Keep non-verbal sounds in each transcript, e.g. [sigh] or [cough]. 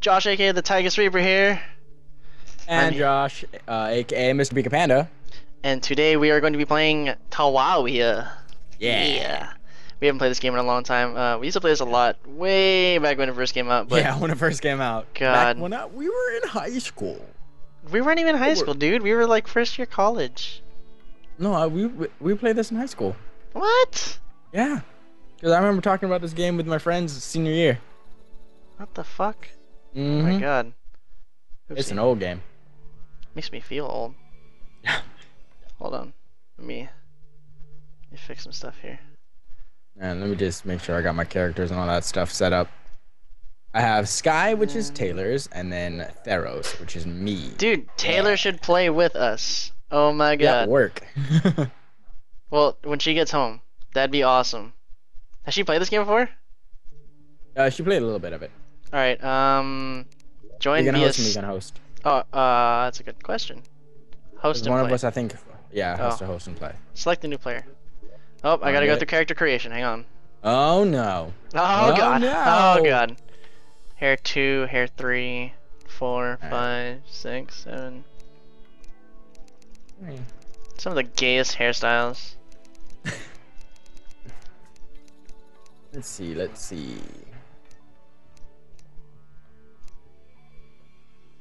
Josh, aka the Tychus Reaper here, And I'm- Josh, uh, aka Mr. Pika Panda. and today we are going to be playing Tawawia. Yeah. We haven't played this game in a long time. Uh, we used to play this a lot, way back when it first came out, but yeah, [laughs] when it first came out. God. Back when I, we were in high school. we weren't even in high We're- school, dude. We were like first year college. No, we we- we played this in high school. What? Yeah. Because I remember talking about this game with my friends senior year. What the fuck? Oh hmm my god. It's an old game. Makes me feel old. [laughs] Hold on. Let me, let me fix some stuff here. And let me just make sure I got my characters and all that stuff set up. I have Sky, which is Taylor's, and then Theros, which is me. Dude, Taylor Yeah. should play with us. Oh my yeah, god. work. [laughs] Well, when she gets home, that'd be awesome. Has she played this game before? uh, she played a little bit of it. All right. Um, join You gonna via. host and s- me gonna host. Oh, uh, that's a good question. Host and One play. of us, I think, yeah, has Oh. to host and play. Select a new player. Oh, I gotta go through character creation. Hang on. Oh no. Oh, Oh, god. no. Oh god. Hair two, hair three, four, Alright. five, six, seven. Some of the gayest hairstyles. [laughs] Let's see. Let's see.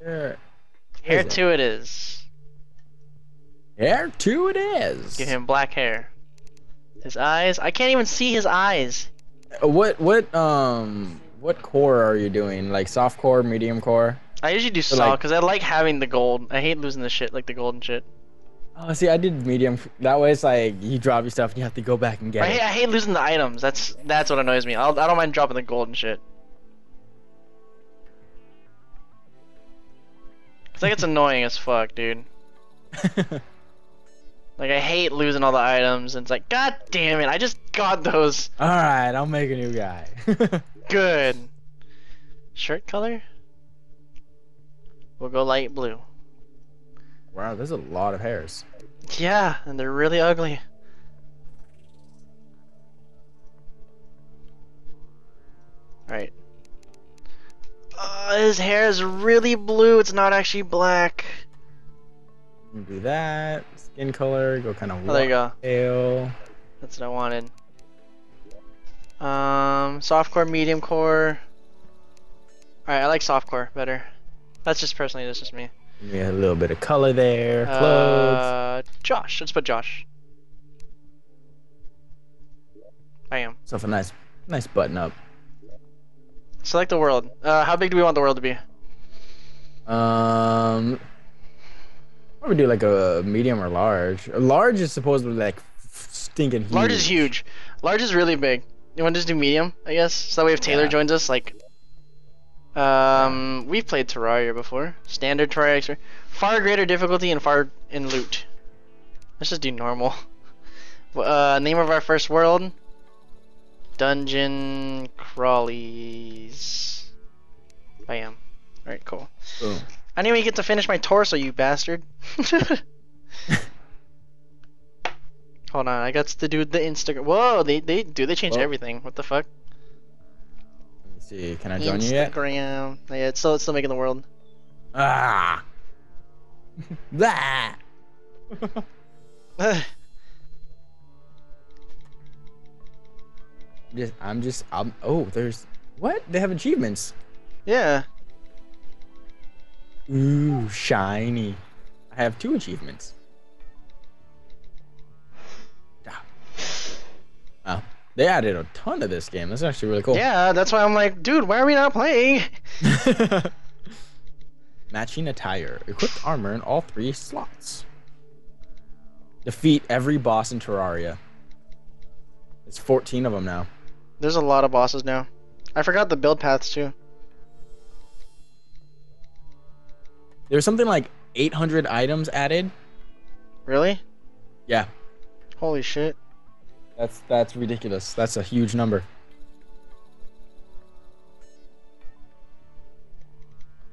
Hair, Hair is it? it is. hair two it is. Give him black hair. His eyes. I can't even see his eyes. Uh, What what um what core are you doing? Like soft core, medium core? I usually do soft saw like- because I like having the gold. I hate losing the shit like the gold and shit. Oh, see, I did medium. That way, it's like you drop your stuff and you have to go back and get I it. hate, I hate losing the items. That's that's what annoys me. I'll, I don't mind dropping the gold and shit. It's like it's annoying as fuck, dude. [laughs] Like I hate losing all the items. And it's like, god damn it! I just got those. All right, I'll make a new guy. [laughs] Good. Shirt color? We'll go light blue. wow, there's a lot of hairs. Yeah, and they're really ugly. Alright. Uh, his hair is really blue, it's not actually black. Do that. Skin color, go kind of Oh, there you go. pale. That's what I wanted. Um, softcore, medium core. Alright, I like softcore better. That's just personally, that's just me. Yeah, a little bit of color there. Clothes. Uh, Josh. Let's put Josh. I am. So a nice, nice button up. Select the world. Uh, how big do we want the world to be? Um, would do like a medium or large? Large is supposedly like stinking huge. Large is huge. Large is really big. You want to just do medium, I guess? So that way if Taylor Yeah. joins us, like... Um, we've played Terraria before. Standard Terraria. Far greater difficulty and far in loot. Let's just do normal. [laughs] Uh, name of our first world? Dungeon Crawlies. I am. Alright, cool. Boom. I didn't even get to finish my torso, you bastard. [laughs] Hold on, I got to do the Instagram. Whoa, they they do they change everything? What the fuck? Let me see. Can I join you yet? Instagram. Yeah, it's still it's still making the world. Ah. [laughs] that. [laughs] Just, I'm just, I'm. Oh, there's what? They have achievements. yeah. Ooh, shiny. I have two achievements. Ah. Wow, they added a ton to this game. That's actually really cool. Yeah, that's why I'm like, dude, why are we not playing? [laughs] Matching attire. Equipped armor in all three slots. Defeat every boss in Terraria. It's 14 of them now. There's a lot of bosses now. I forgot the build paths too. There's something like 800 items added. Really? Yeah, Holy shit. that's that's ridiculous. That's a huge number.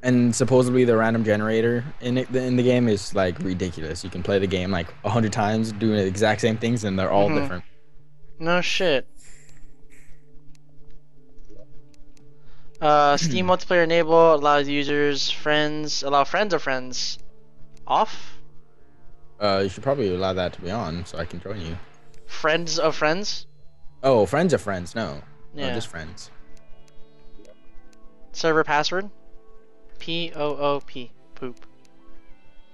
And supposedly the random generator in it, in the game is like ridiculous. You can play the game like a hundred times, doing the exact same things, and they're all Mhm. different. No shit. Uh, Steam multiplayer enable allows users, friends, allow friends of friends off. Uh, you should probably allow that to be on so I can join you. Friends of friends. Oh, friends of friends. No. Yeah. No, just friends. Server password. P O O P. Poop.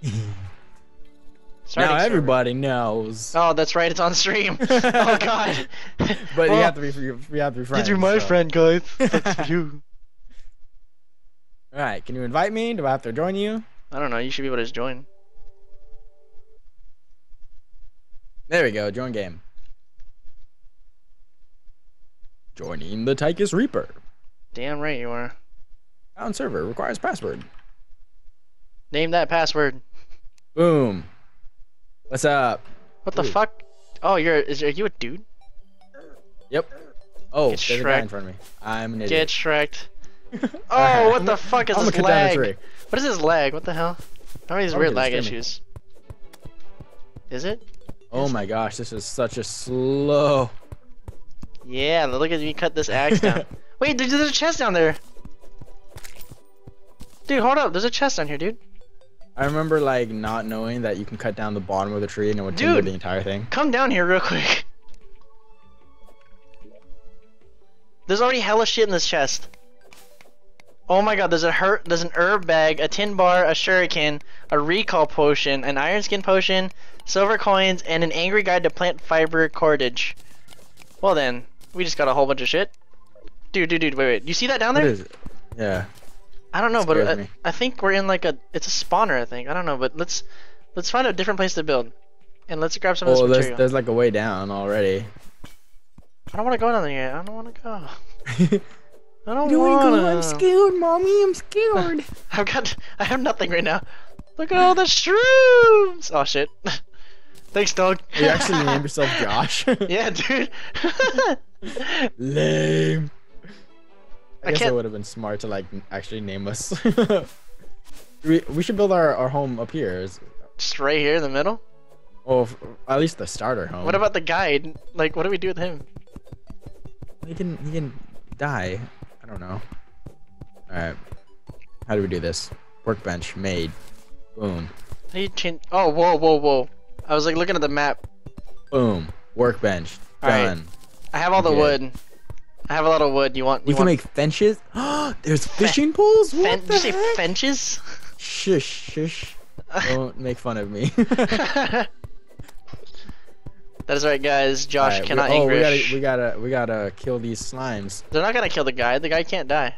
[laughs] Now server. everybody knows. Oh, that's right. It's on stream. [laughs] oh God. But Well, you have to be you have to be friends. Are my so- friend, guys. [laughs] That's you. All right, can you invite me? Do I have to join you? I don't know. You should be able to just join. There we go. Join game. Joining the Tychus Reaper. Damn right you are. Found server requires password. Name that password. Boom. What's up? What the Ooh. fuck? Oh, you're is are you a dude? Yep. Oh, Get there's a guy in front of me. I'm an idiot. Get. Shreked. [laughs] Oh, Alright, what the fuck is I'm this gonna cut down lag? What is this lag? What the hell? How are these Oh, weird lag issues? Is it? Oh my gosh, this is such a slow. Yeah, look at me cut this axe down. [laughs] Wait, there's, there's a chest down there. Dude, hold up. There's a chest down here, dude. I remember like not knowing that you can cut down the bottom of the tree and it would timber the entire thing. Come down here real quick. There's already hella shit in this chest. Oh my god, there's a hurt there's an herb bag, a tin bar, a shuriken, a recall potion, an iron skin potion, silver coins, and an angry guide to plant fiber cordage. Well then, we just got a whole bunch of shit. Dude, dude, dude, wait, wait. You see that down there? there? is it? Yeah. I don't know, but I. I think we're in like a it's a spawner, I think. I don't know, but let's let's find a different place to build. And let's grab some of Oh, this there's material. there's like a way down already. I don't want to go down there yet. I don't want to go. [laughs] I don't You want oh, wanna go? I'm scared, mommy. I'm scared. [laughs] I've got. I have nothing right now. Look at all the shrooms. Oh shit. [laughs] Thanks, dog. you actually named yourself Josh. [laughs] yeah, dude. Lame. I, I guess it can't- would have been smart to like actually name us. we we should build our, our home up here. Is- Just right here in the middle. Well, f- at least the starter home. What about the guide? Like, what do we do with him? he can he can die? I don't know. All right. How do we do this? Workbench made. Boom. How you change? Oh, whoa, whoa, whoa. I was like looking at the map. Boom. Workbench. Alright. Done. I have all the wood. I have a lot of wood. You want? We You can want make benches. [gasps] There's fishing poles. What fen- the did you say benches? Shush, shush. [laughs] Don't make fun of me. [laughs] that is right, guys. Josh Alright, we- cannot oh, English. we gotta, we gotta, we gotta kill these slimes. They're not gonna kill the guy. The guy can't die.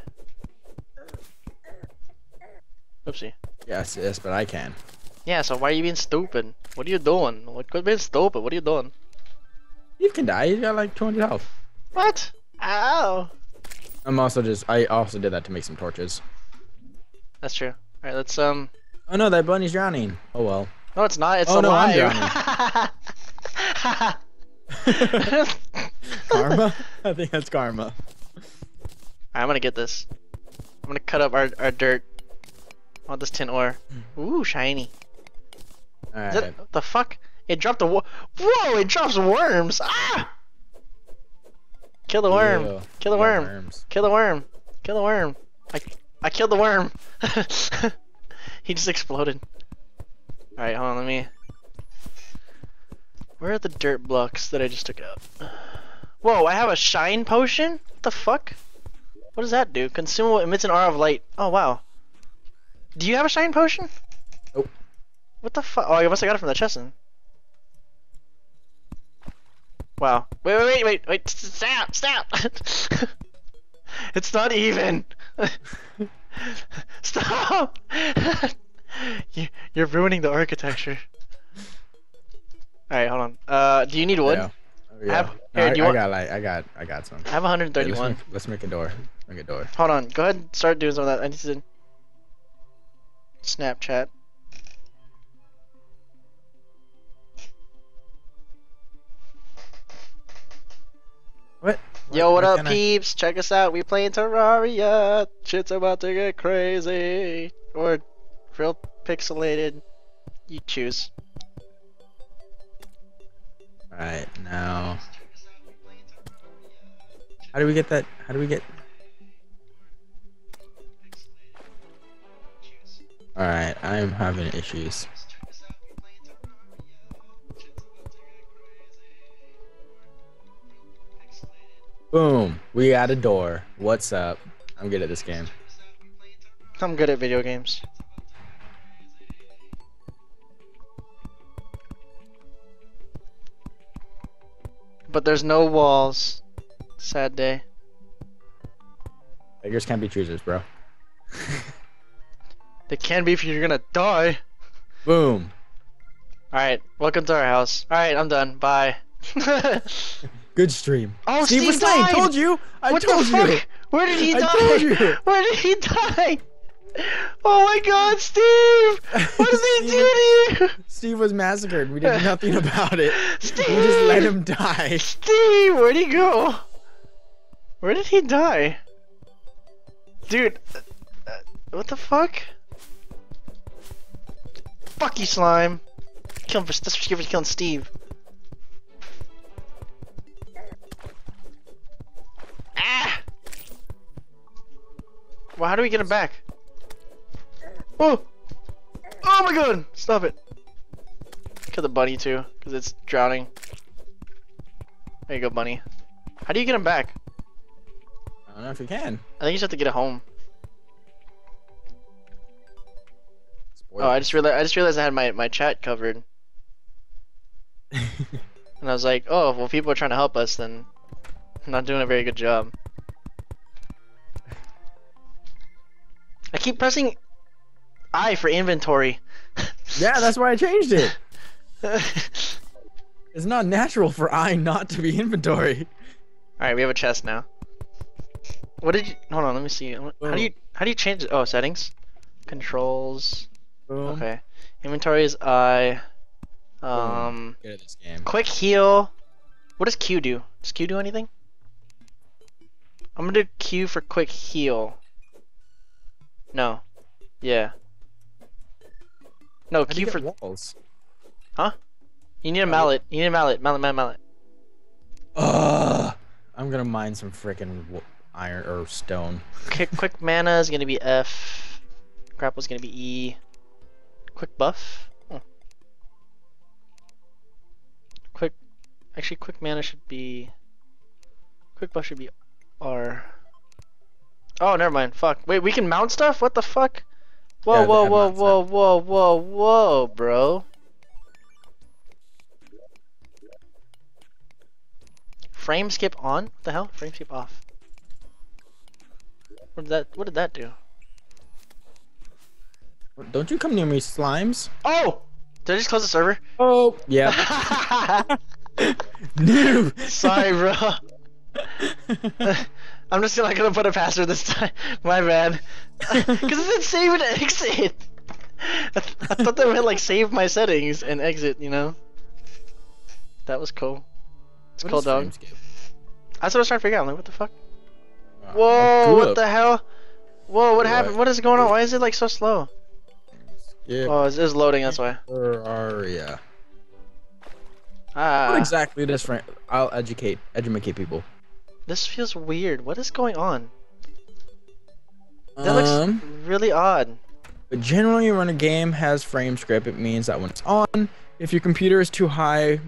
Oopsie. Yes, yes, but I can. Yeah, so why are you being stupid? What are you doing? What quit being stupid? What are you doing? You can die. You got like 200 health. What? Ow! I'm also just. I also did that to make some torches. That's true. Alright, let's um Oh no, that bunny's drowning. Oh well. No it's not, it's Oh, no, I'm alive. [laughs] Karma. I think that's karma. I'm gonna get this. I'm gonna cut up our, our dirt. I want this tin ore. Ooh, shiny. All Is right. it, what the fuck? It dropped a wo- Whoa, it drops worms! Ah! Kill the worm. Ew. Kill the worm. worms. Kill the worm. Kill the worm. I, I killed the worm. [laughs] he just exploded. Alright, hold on, let me. Where are the dirt blocks that I just took out? Whoa, I have a shine potion? What the fuck? What does that do? Consumable emits an aura of light. Oh, wow. Do you have a shine potion? Nope. What the fuck? Oh, I must have got it from the chest then. Wow. Wait, wait, wait, wait, wait. Stop, stop. [laughs] it's not even. [laughs] stop. [laughs] you, you're ruining the architecture. Alright, hold on. Uh, do you need wood? Yeah. Oh, have- No, here, I, do you I want- got like I got I got some. I have Yeah, let's, 131. make, let's make a door. Make a door. Hold on. Go ahead and start doing some of that. I need to Snapchat. What? Yo, what Why up, can't I- peeps? Check us out. We playing Terraria. Shit's about to get crazy. Or real pixelated. You choose. Alright, now... How do we get that? How do we get... Alright, I am having issues. Boom! We got a door. What's up? I'm good at this game. I'm good at video games. But there's no walls. Sad day. Beggars can't be choosers, bro. [laughs] They can be if you're gonna die. Boom. Alright, welcome to our house. Alright, I'm done. Bye. [laughs] Good stream. Oh, Steve, was Steve slain. died! Told you. I what told the fuck? you. Where did he I die? told you. [laughs] Where did he die? Oh my god, Steve! What did they do to you? [laughs] Steve was massacred. We did nothing about it. Steve! We just let him die. Steve, where'd he go? Where did he die? Dude, uh, what the fuck? Fuck you, slime. Kill him for, that's what you get for killing Steve. Ah! Well, how do we get him back? Oh! Oh my god! Stop it. Kill the bunny too, because it's drowning. There you go, bunny. How do you get him back? I don't know if you can. I think you just have to get it home. Spoiler. Oh, I just realized I just realized I had my, my chat covered, [laughs] and I was like, oh, well, people are trying to help us, then I'm not doing a very good job. I keep pressing I for inventory. yeah, that's why I changed it. [laughs] It's not natural for I not to be inventory. All right, we have a chest now. What did you? Hold on, let me see. How do you how do you change it? Oh, settings, controls. Boom. Okay, inventory is I. Um, Good at this game. quick heal. What does Q do? Does Q do anything? I'm gonna do Q for quick heal. No. Yeah. No, How do you Q for. get walls. You need a mallet. You need a mallet. Mallet, mallet, mallet. Ugh. I'm gonna mine some freaking iron or stone. Quick, quick [laughs] mana is gonna be F. Grapple's gonna be E. Quick buff. Oh. Quick, actually, quick mana should be. Quick buff should be R. Oh, never mind. Fuck. Wait, we can mount stuff. What the fuck? Whoa, Yeah, whoa, whoa, whoa, whoa, whoa, whoa, bro. Frame skip on? What the hell? Frame skip off. What did that? What did that do? Don't you come near me, slimes? Oh! Did I just close the server? Oh, yeah. [laughs] [laughs] New. Sorry, bro. [laughs] I'm just not gonna put a password this time. [laughs] My bad. [laughs] [laughs] Because it said save and exit. I, th- I thought that meant like save my settings and exit, you know? That was cool. It's What cool, is dog. Frame skip? That's what I was trying to figure out. I'm like, what the fuck? Uh, Whoa, good. what the hell? Whoa, what What? happened? What is going on? Why is it like so slow? Yeah. Oh, it's, it's loading, that's why. Aria. Ah, What exactly does frame? I'll educate, educate people. This feels weird. What is going on? That looks Um, really odd. but generally, when a game has frame skip, it means that when it's on, if your computer is too high,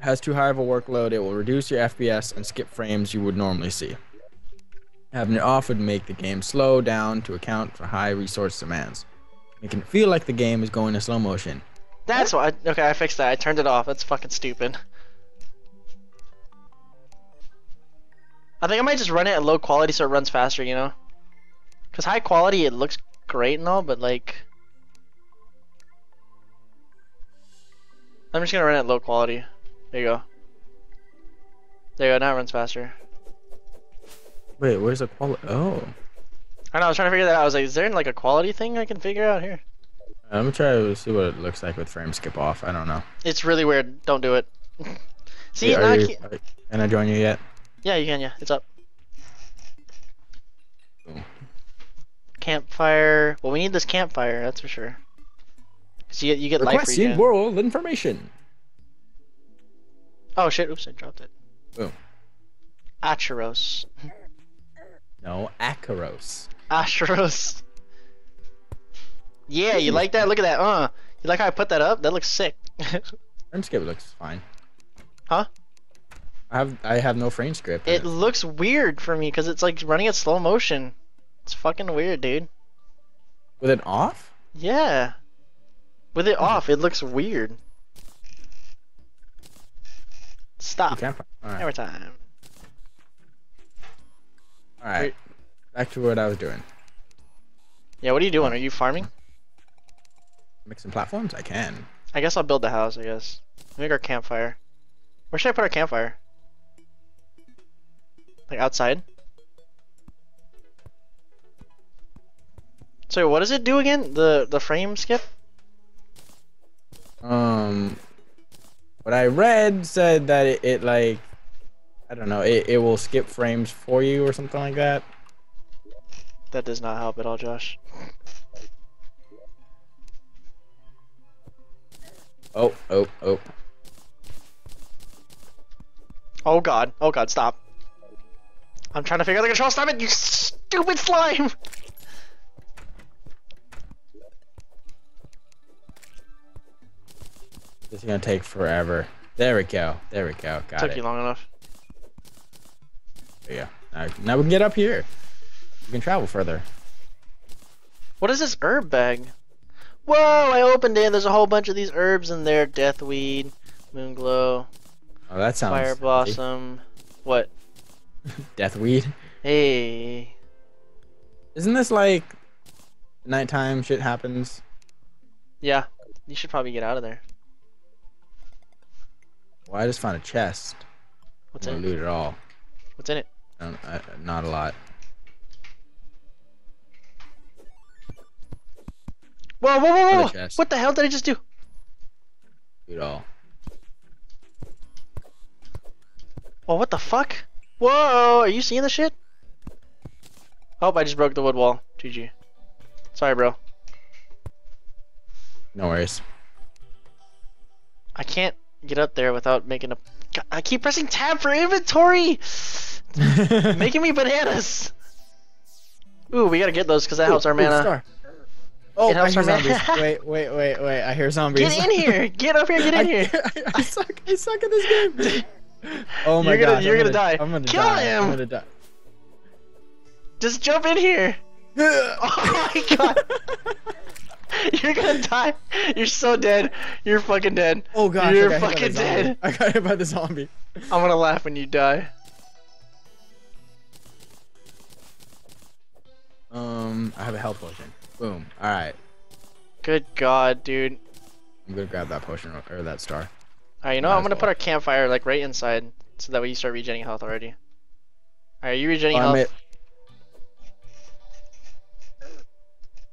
has too high of a workload, it will reduce your FPS and skip frames you would normally see. Having it off would make the game slow down to account for high resource demands, making it feel like the game is going in slow motion. That's why. Okay, I fixed that. I turned it off. That's fucking stupid. Think I might just run it at low quality so it runs faster, you know? Because high quality, it looks great and all, but like. I'm just gonna run it at low quality. There you go. There you go, now it runs faster. Wait, where's the quality? Oh, I know, I was trying to figure that out. I was like, is there like a quality thing I can figure out here? Uh, I'm gonna try to see what it looks like with frame skip off. I don't know. It's really weird. Don't do it. [laughs] See, Yeah, now are I you- can't- can I join you yet? Yeah, you can, yeah. It's up. Campfire. Well, we need this campfire, that's for sure. Cause you get you get life regen. world information. Oh shit! Oops, I dropped it. Boom. Acheros. No, Akaros. Acheros. [laughs] Yeah, you like that? Look at that. Uh, you like how I put that up? That looks sick. [laughs] Skip looks fine. Huh? I have I have no frame skip. in it looks weird for me because it's like running at slow motion. It's fucking weird, dude. With it off? Yeah. With it off, it looks weird. Stop. can't. Every time. All right. Back to what I was doing. Yeah, what are you doing? Are you farming? Mixing platforms. I can. I guess I'll build the house, I guess. Make our campfire. Where should I put our campfire? Like outside? So what does it do again? The the frame skip? Um, what I read said that it, it like, I don't know, it, it will skip frames for you or something like that. That does not help at all, Josh. Oh, oh, oh. Oh god. Oh god, stop. I'm trying to figure out the control. Stop it, you stupid slime! This is gonna take forever. There we go. There we go. Got it. Took it. you long enough. There you go. Now, we can get up here. We can travel further. What is this herb bag? Whoa, I opened it. And there's a whole bunch of these herbs in there. Deathweed, moonglow, Oh, that sounds. fire blossom. What? [laughs] Deathweed. Hey. Isn't this like nighttime shit happens? Yeah, you should probably get out of there. Well, I just found a chest. What's in it? loot it all. What's in it? I not a lot. Whoa, whoa, whoa, whoa! What the hell did I just do? Loot all. Oh, what the fuck? Whoa, are you seeing the shit? Oh, I just broke the wood wall. GG. Sorry, bro. No worries. I can't get up there without making a. God, I keep pressing tab for inventory! [laughs] Making me bananas! Ooh, we gotta get those because that helps our Ooh, mana. star. Oh, It I helps hear our mana. zombies. [laughs] wait, wait, wait, wait. I hear zombies. Get in here! Get up here, get in [laughs] I, here! I, I suck. I suck at this game. Oh my You're gonna- gosh, you're I'm gonna die. I'm gonna Kill die. him! I'm gonna die. Just jump in here! [laughs] Oh my god! [laughs] You're gonna die! You're so dead! You're fucking dead! Oh god! You're I got hit by fucking dead. I got hit by the zombie. I'm gonna laugh when you die. Um, I have a health potion. Boom. All right, Good god, dude. I'm gonna grab that potion or that star. Alright, you know, Might I'm gonna put our campfire like right inside, so that way you start regenerating health already. Alright, are you regenerating Oh, health? made-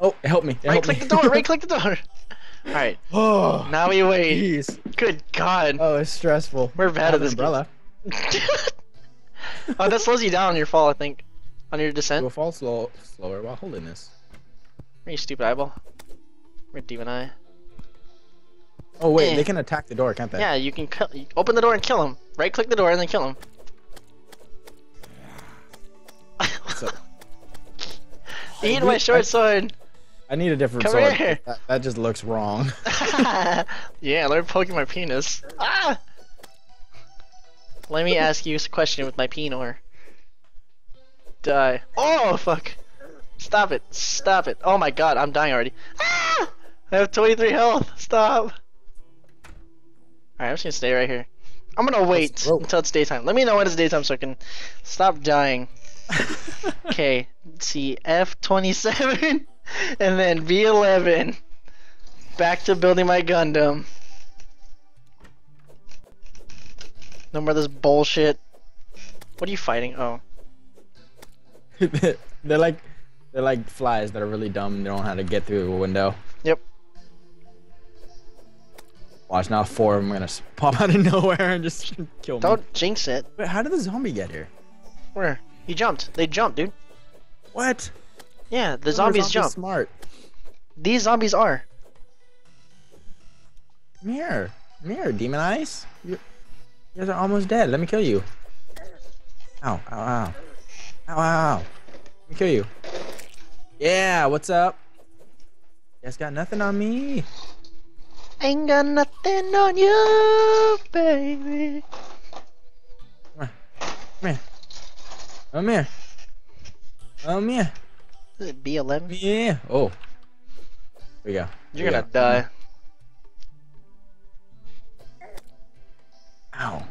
Oh, help me! Right help click me. the door, [laughs] right click the door! Alright, [sighs] oh, now we wait. jeez. Good god. Oh, it's stressful. We're bad at this umbrella. [laughs] oh, that slows you down on your fall, I think. On your descent. You'll fall slow, slower while holding this. Are you stupid eyeball? Or demon eye? Oh wait, Eh. they can attack the door, can't they? Yeah, you can open the door and kill him. Right click the door and then kill him. [laughs] So- [laughs] Eat my I- short sword! I need a different Come sword. here. That, that just looks wrong. [laughs] yeah, learn poking my penis. Ah! Let me ask you a question with my penor. Die. Oh, fuck. Stop it. Stop it. Oh my god, I'm dying already. Ah! I have 23 health. Stop. Alright, I'm just gonna stay right here. I'm gonna wait rope. until it's daytime. Let me know when it's daytime so I can stop dying. [laughs] Okay, let's see F27 [laughs] and then B11. Back to building my Gundam. No more of this bullshit. What are you fighting? Oh. [laughs] they're like they're like flies that are really dumb. They don't know how to get through a window. Watch now, four of them are gonna [laughs] pop out of nowhere and just kill me. Don't jinx it. Wait, how did the zombie get here? Where? He jumped. They jumped, dude. What? Yeah, the Those are zombies jump. Smart. These zombies are. Come here. Come here, demon eyes. You, you guys are almost dead. Let me kill you. Ow, ow, ow. Ow, ow, ow. Let me kill you. Yeah, what's up? guys got nothing on me. Ain't got nothing on you, baby. Come here. Come here. Come here. Is it B11? Yeah. Oh. There we go. You're There gonna go. die. Ow.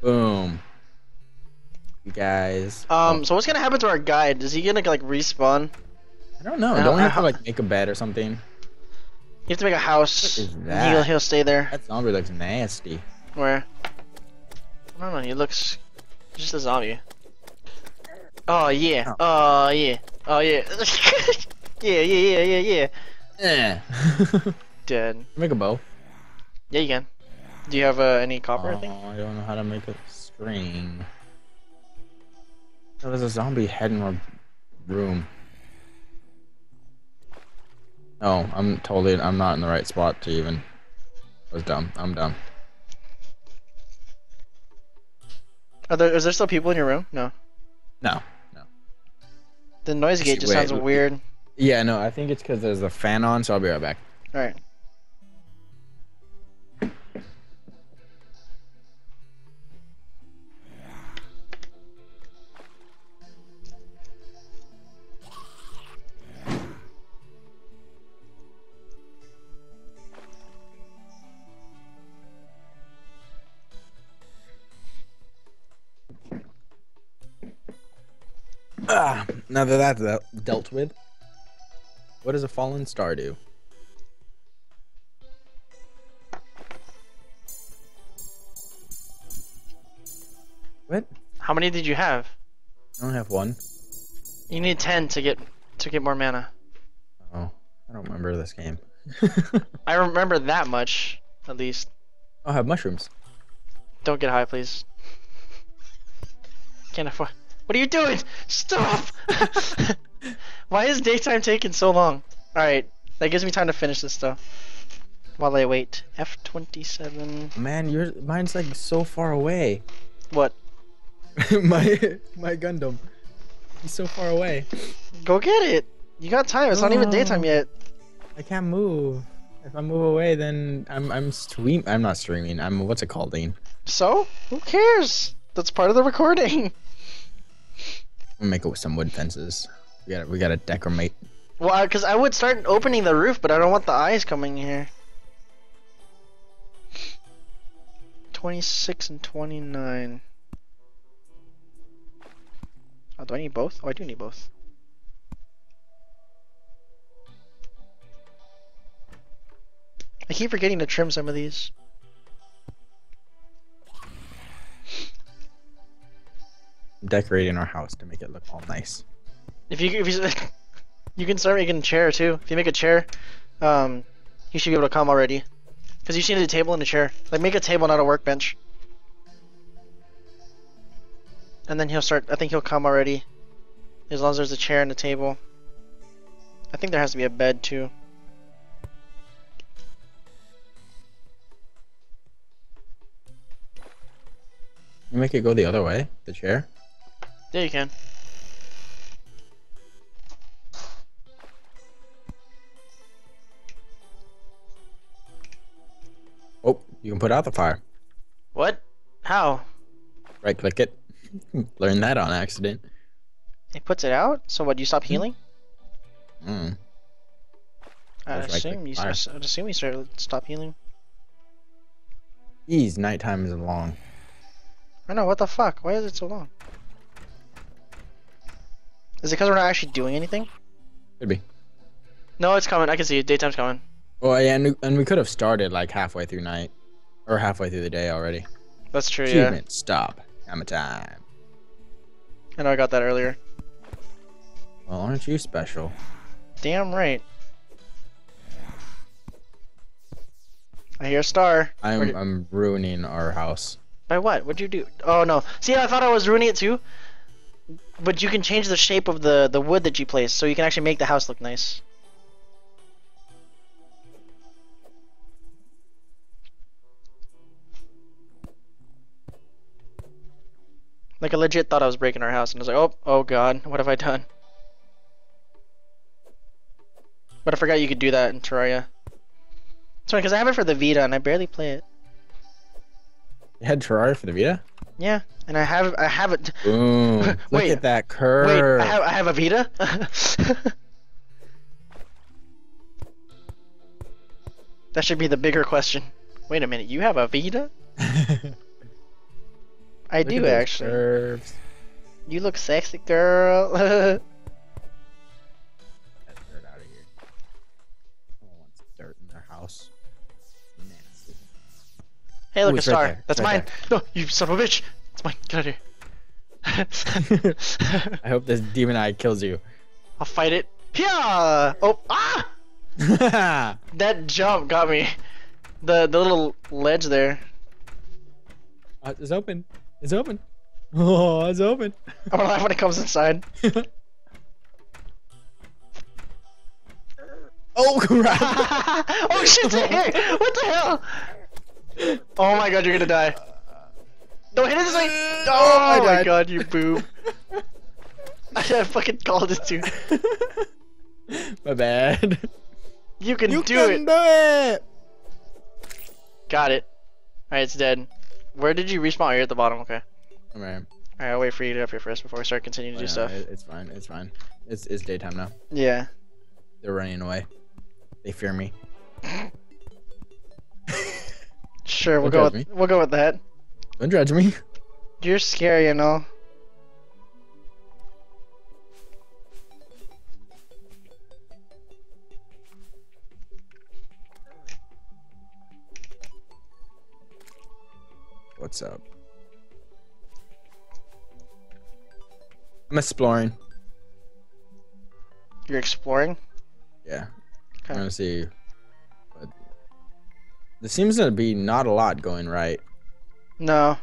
Boom. You guys. Um, so what's gonna happen to our guide? Is he gonna like respawn? I don't know. Now, Don't we have to like make a bed or something? You have to make a house. What is that? He'll, he'll stay there. That zombie looks nasty. Where? I don't know. He looks just a zombie. Oh yeah. Oh yeah. Oh [laughs] yeah. yeah. Yeah. Yeah. Yeah. Yeah. Eh. [laughs] Dead. make a bow. Yeah, you can. Do you have uh, any copper? I Oh, think. I don't know how to make a string. Oh, there's a zombie head in our room. Oh, I'm totally. I'm not in the right spot to even. I was dumb. I'm dumb. Are there? Is there still people in your room? No. No. No. The noise gate just Wait, sounds weird. Yeah, no. I think it's because there's a fan on, so I'll be right back. All Ah, now that that's dealt with, what does a fallen star do? What? How many did you have? I only have one. You need ten to get to get more mana. Oh, I don't remember this game. [laughs] I remember that much, at least. I'll have mushrooms. Don't get high, please. Can't afford. What are you doing? Stop! [laughs] Why is daytime taking so long? Alright, that gives me time to finish this stuff. While I wait. F27. Man, yours, mine's like so far away. What? [laughs] my my Gundam. He's so far away. Go get it! You got time, it's not even daytime uh, yet. I can't move. If I move away, then I'm I'm stream. I'm not streaming. I'm what's it called, Dean? So? Who cares? That's part of the recording. [laughs] We'll make it with some wood fences. We gotta we gotta decorate. Well, because I would start opening the roof, but I don't want the eyes coming here. 26 and 29. Oh, do I need both? Oh, I do need both. I keep forgetting to trim some of these. Decorating our house to make it look all nice. If you if you [laughs] you can start making a chair too. If you make a chair, um, he should be able to come already. Cause you just need a table and a chair. Like make a table, not a workbench. And then he'll start. I think he'll come already. As long as there's a chair and a table. I think there has to be a bed too. You make it go the other way, the chair. Yeah, you can. Oh, you can put out the fire. What? How? Right click it. [laughs] Learned that on accident. It puts it out. So what? Do you stop healing? Mm. I'd right-click assume you. fire. s- I'd assume you start stop healing. Jeez, nighttime is long. I know. What the fuck? Why is it so long? Is it because we're not actually doing anything? Could be. No, it's coming. I can see it. Daytime's coming. Oh yeah, and we, and we could have started like halfway through night, or halfway through the day already. That's true. Yeah. Achievement. Stop. Hammer time. I know. I got that earlier. Well, aren't you special? Damn right. I hear a star. I'm did- I'm ruining our house. By what? What'd you do? Oh no. See, I thought I was ruining it too. But you can change the shape of the the wood that you place, so you can actually make the house look nice. Like I legit thought I was breaking our house, and I was like, oh, oh god, what have I done? But I forgot you could do that in Terraria. Sorry, because I have it for the Vita and I barely play it. You had Terraria for the Vita? Yeah, and I have I have it. Boom. [laughs] Look Wait, at that curve. Wait, I have I have a Vita. [laughs] that should be the bigger question. Wait a minute, you have a Vita? [laughs] I Look do actually. Curves. You look sexy, girl. Hey, look, Ooh, a it's right star. That's it's mine. right No, you son of a bitch. It's mine. Get out of here. [laughs] [laughs] I hope this demon eye kills you. I'll fight it. Yeah. Oh, ah! [laughs] That jump got me. The the little ledge there. it's open. It's open. Oh, it's open. I'm gonna laugh when it comes inside. oh crap! oh shit! What the hell? Oh my god, you're gonna die. Don't hit it this way. Oh, I Oh, my died. god, you boob. [laughs] I fucking called it too. [laughs] My bad. You can You do can it. You can do it. Got it. Alright, it's dead. Where did you respawn? Oh, you're at the bottom, okay. Alright. Alright, I'll wait for you to get up here first before we start continuing to do stuff. It's fine. It's fine. It's it's daytime now. Yeah. They're running away. They fear me. [laughs] Sure, we'll Don't go with we'll go with that. Don't judge me. You're scary, you know. What's up? I'm exploring. You're exploring. Yeah. Okay. I'm gonna see. There seems to be not a lot going right. No.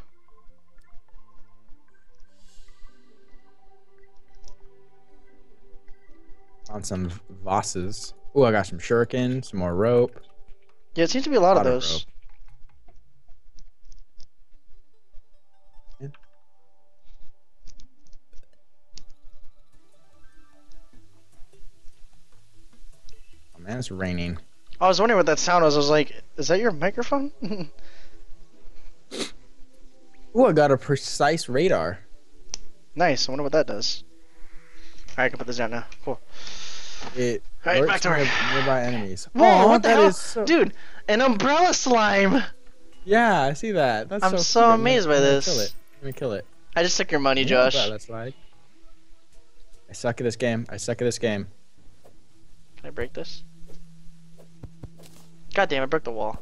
On some vases. Oh, I got some shuriken, some more rope. Yeah, it seems to be a lot, Lot of of those. Yeah. Oh man, it's raining. I was wondering what that sound was. I was like, is that your microphone? [laughs] Oh, I got a precise radar. nice. I wonder what that does. Alright, I can put this down now. Cool. It Alright, alerts back to work. nearby enemies. Whoa, Aw, what the that hell? is so- Dude, an umbrella slime! Yeah, I see that. That's I'm so, so. Amazed by I'm gonna this. Kill it. I'm gonna kill it. I just took your money, Josh. That's like. I suck at this game. I suck at this game. Can I break this? God damn, I broke the wall.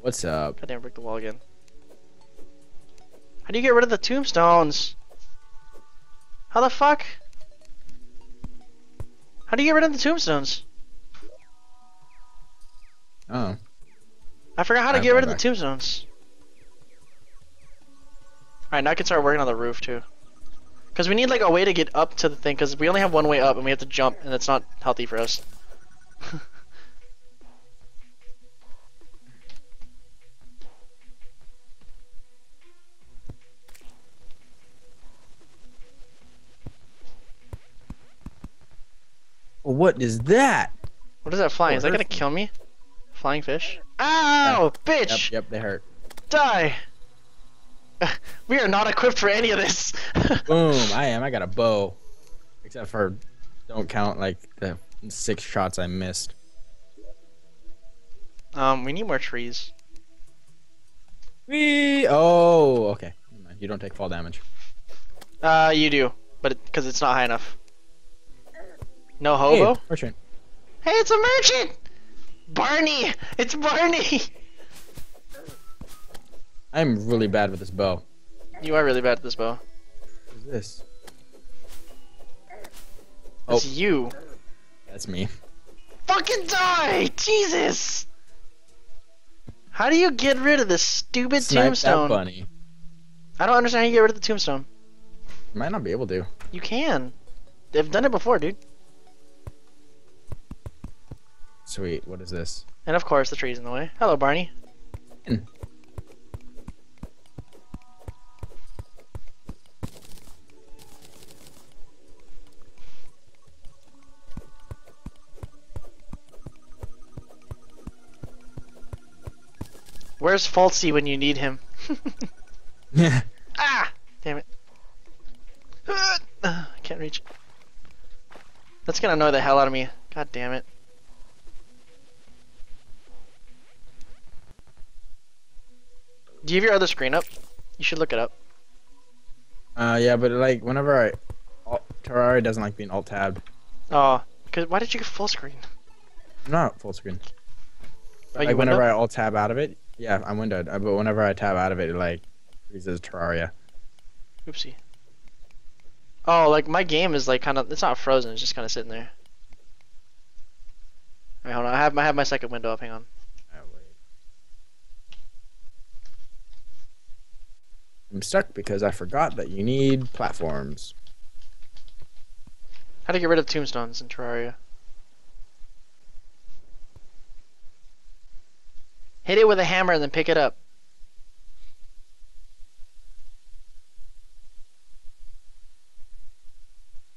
What's up? God damn, I broke the wall again. How do you get rid of the tombstones? How the fuck? How do you get rid of the tombstones? Oh. I forgot how to Alright, get rid of going the tombstones. Alright, now I can start working on the roof too. Because we need like a way to get up to the thing, because we only have one way up and we have to jump, and that's not healthy for us. [laughs] What is that? What is that flying? Oh, is that gonna kill me? Flying fish? Ow! Yep, Bitch! yep, they hurt. Die! [laughs] we are not equipped for any of this. [laughs] Boom! I am. I got a bow. Except for, don't count like the six shots I missed. um, we need more trees. We Oh, okay. You don't take fall damage. Uh, you do, but because it's not high enough. No Hey, hobo. merchant. Hey, it's a merchant! Barney! It's Barney! [laughs] I'm really bad with this bow. You are really bad at this bow. What is this? That's Oh. you. That's me. Fucking die! Jesus! How do you get rid of this stupid Snipe that tombstone? bunny. I don't understand how you get rid of the tombstone. Might not be able to. You can. They've done it before, dude. Sweet. What is this? And of course, the tree's in the way. Hello, Barney. Where's Falsey when you need him? yeah. [laughs] [laughs] ah! Damn it. I [sighs] can't reach. That's gonna annoy the hell out of me. God damn it. Do you have your other screen up? You should look it up. Uh, yeah, but like whenever I, alt, Terraria doesn't like being alt tabbed. Oh, cause why did you get full screen? I'm not full screen. Oh, like whenever? I alt tab out of it, yeah, I'm windowed. uh, But whenever I tab out of it, it like freezes Terraria. Oopsie. Oh, like my game is like kind of, it's not frozen, it's just kind of sitting there. Alright, hold on, I have, I have my second window up, hang on. Oh, wait. I'm stuck because I forgot that you need platforms. How to get rid of tombstones in Terraria. Hit it with a hammer and then pick it up.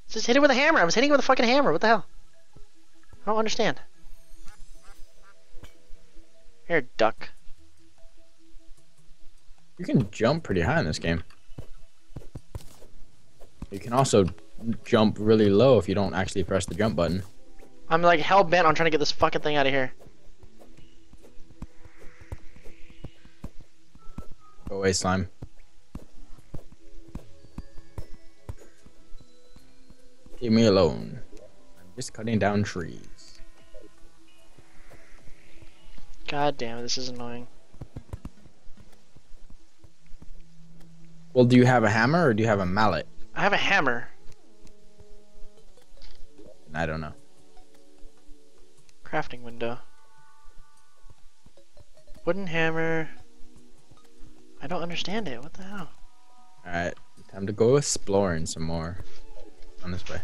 Just hit it with a hammer. I was hitting it with a fucking hammer. What the hell? I don't understand. Here, duck. You can jump pretty high in this game. You can also jump really low if you don't actually press the jump button. I'm like hell bent on trying to get this fucking thing out of here. Go away, slime. Leave me alone. I'm just cutting down trees. God damn it, this is annoying. Well, do you have a hammer or do you have a mallet? I have a hammer. I don't know. Crafting window. Wooden hammer. I don't understand it. What the hell? Alright, time to go exploring some more. On this way.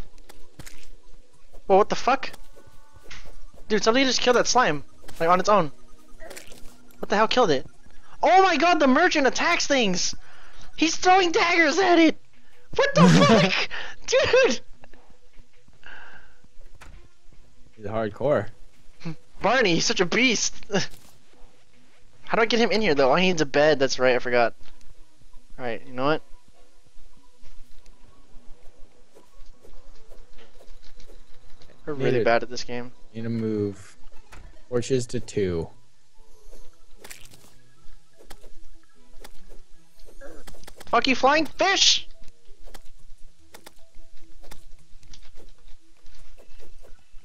Well, what the fuck? Dude, somebody just killed that slime. Like on its own. What the hell killed it? Oh my god, the merchant attacks things! He's throwing daggers at it! What the [laughs] fuck? Dude! He's hardcore. Barney, he's such a beast! [laughs] How do I get him in here though? Oh, he needs a bed, that's right, I forgot. Alright, you know what? We're really bad at this game. Need to move torches to two. Fuck you, flying fish!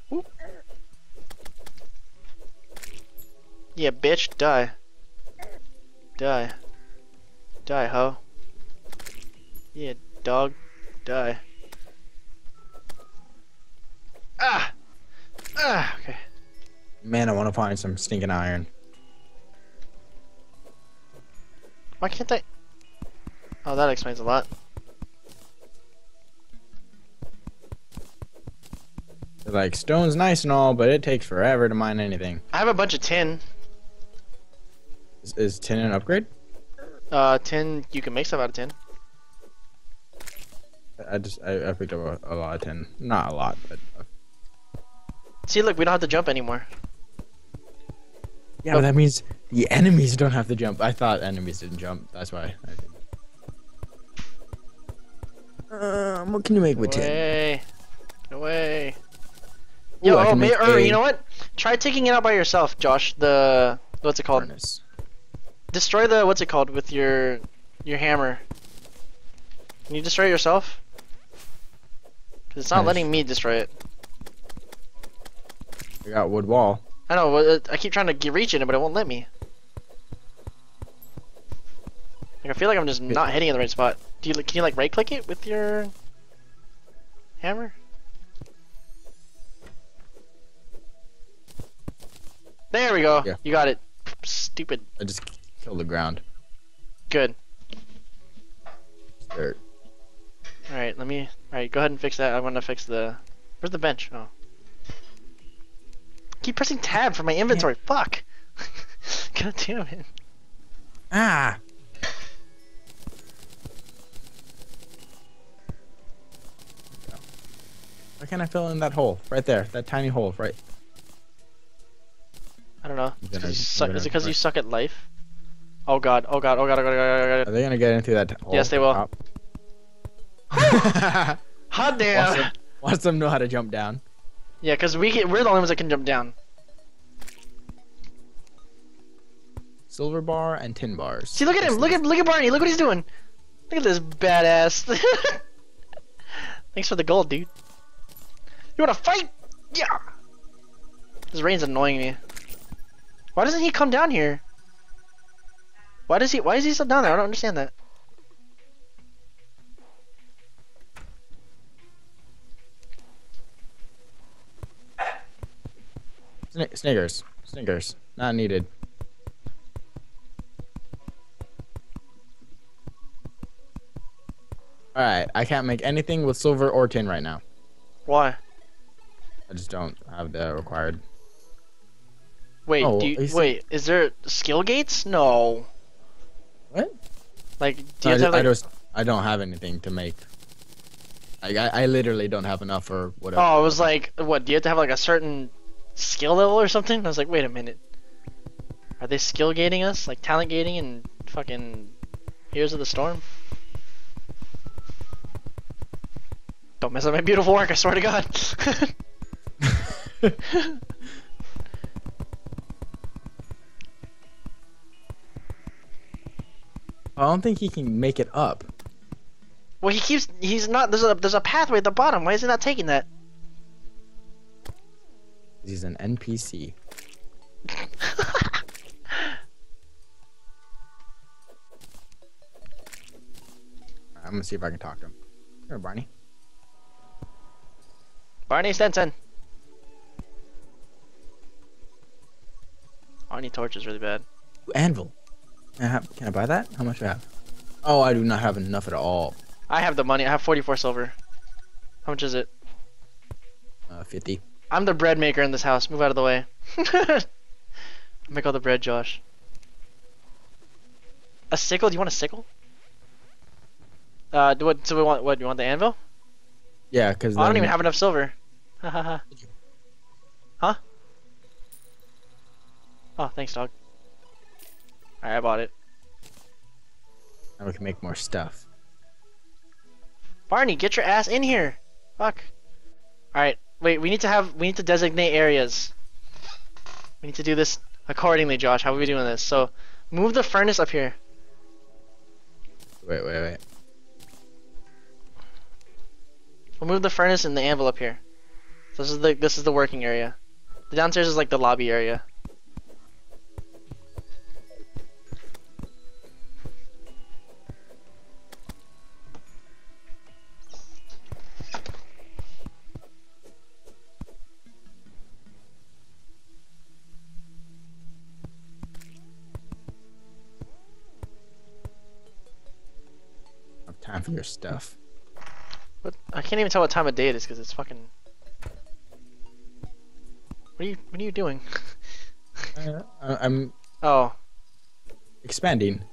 Oop. Yeah, bitch, die. Die. Die, ho. Yeah, dog, die. Ah! Ah! Okay. Man, I want to find some stinking iron. Why can't I? Oh, that explains a lot. Like, stone's nice and all, but it takes forever to mine anything. I have a bunch of tin. Is, is tin an upgrade? Uh, tin, you can make stuff out of tin. I- just, I, I picked up a, a lot of tin. Not a lot, but. uh, See, look, we don't have to jump anymore. Yeah, but that means the enemies don't have to jump. I thought enemies didn't jump. That's why. I Um, what can you make with tin? Away. Away. Ooh, Yo, I oh, can may, make or, you know what? Try taking it out by yourself, Josh. The what's it called? Furnace. Destroy the what's it called with your your hammer. Can you destroy it yourself? Cause it's not Nice. letting me destroy it. I got wood wall. I know. I keep trying to get, reach it, but it won't let me. Like I feel like I'm just not hitting it in the right spot. Do you can you like right click it with your hammer? There we go. Yeah. You got it. Stupid. I just killed the ground. Good. Dirt. All right. Let me. All right. Go ahead and fix that. I want to fix the. Where's the bench? Oh. Keep pressing tab for my inventory. Fuck. [laughs] God damn it. Ah! Why can't I fill in that hole? Right there. That tiny hole, right? I don't know. You're It's 'cause gonna- suck- Is it because you suck at life? Oh god, oh god, oh god, oh god, oh god, oh, oh Are they gonna get into that? hole Yes, they will. [laughs] Hot watch, damn! them, watch them know how to jump down. Yeah, because we can, we're the only ones that can jump down. Silver bar and tin bars. See, look at him! Look at look at Barney! Look what he's doing! Look at this badass! [laughs] Thanks for the gold, dude. You wanna fight? Yeah! This rain's annoying me. Why doesn't he come down here? Why does he? Why is he still down there? I don't understand that. Sni- Snickers. Snickers. Not needed. Alright, I can't make anything with silver or tin right now. Why? I just don't have the required. Wait, Oh, do you, he said- wait, is there skill gates? No. What? Like, do I, you have to have, I like, just I don't have anything to make. Like I, I literally don't have enough for whatever. Oh, it was like, what? Do you have to have like a certain skill level or something? I was like, wait a minute. Are they skill gating us? Like talent gating and fucking Heroes of the Storm? Don't mess up my beautiful work, I swear to God. [laughs] I don't think he can make it up. well, he keeps. He's not. There's a there's a pathway at the bottom. Why is he not taking that? He's an NPC. [laughs] I'm gonna see if I can talk to him. Here, Barney. Barney Stinson. Barney Torch is really bad. Anvil. Can I, have, can I buy that? How much do I have? Oh, I do not have enough at all. I have the money. I have 44 silver. How much is it? Uh, 50. I'm the bread maker in this house. Move out of the way. [laughs] Make all the bread, Josh. A sickle? Do you want a sickle? Uh, do what? So we want what? You want the anvil? Yeah, because Oh, I don't even have enough silver. [laughs] Huh? Oh, thanks, dog. Alright, I bought it. Now we can make more stuff. Barney, get your ass in here. Fuck. Alright, wait, we need to have, we need to designate areas. We need to do this accordingly, Josh. How are we doing this? So, move the furnace up here. Wait, wait, wait. We'll move the furnace and the anvil up here. So this is the, this is the working area. The downstairs is like the lobby area. I have time for your stuff. What? I can't even tell what time of day it is because it's fucking. What are you? What are you doing? Uh, I- I'm Oh, expanding.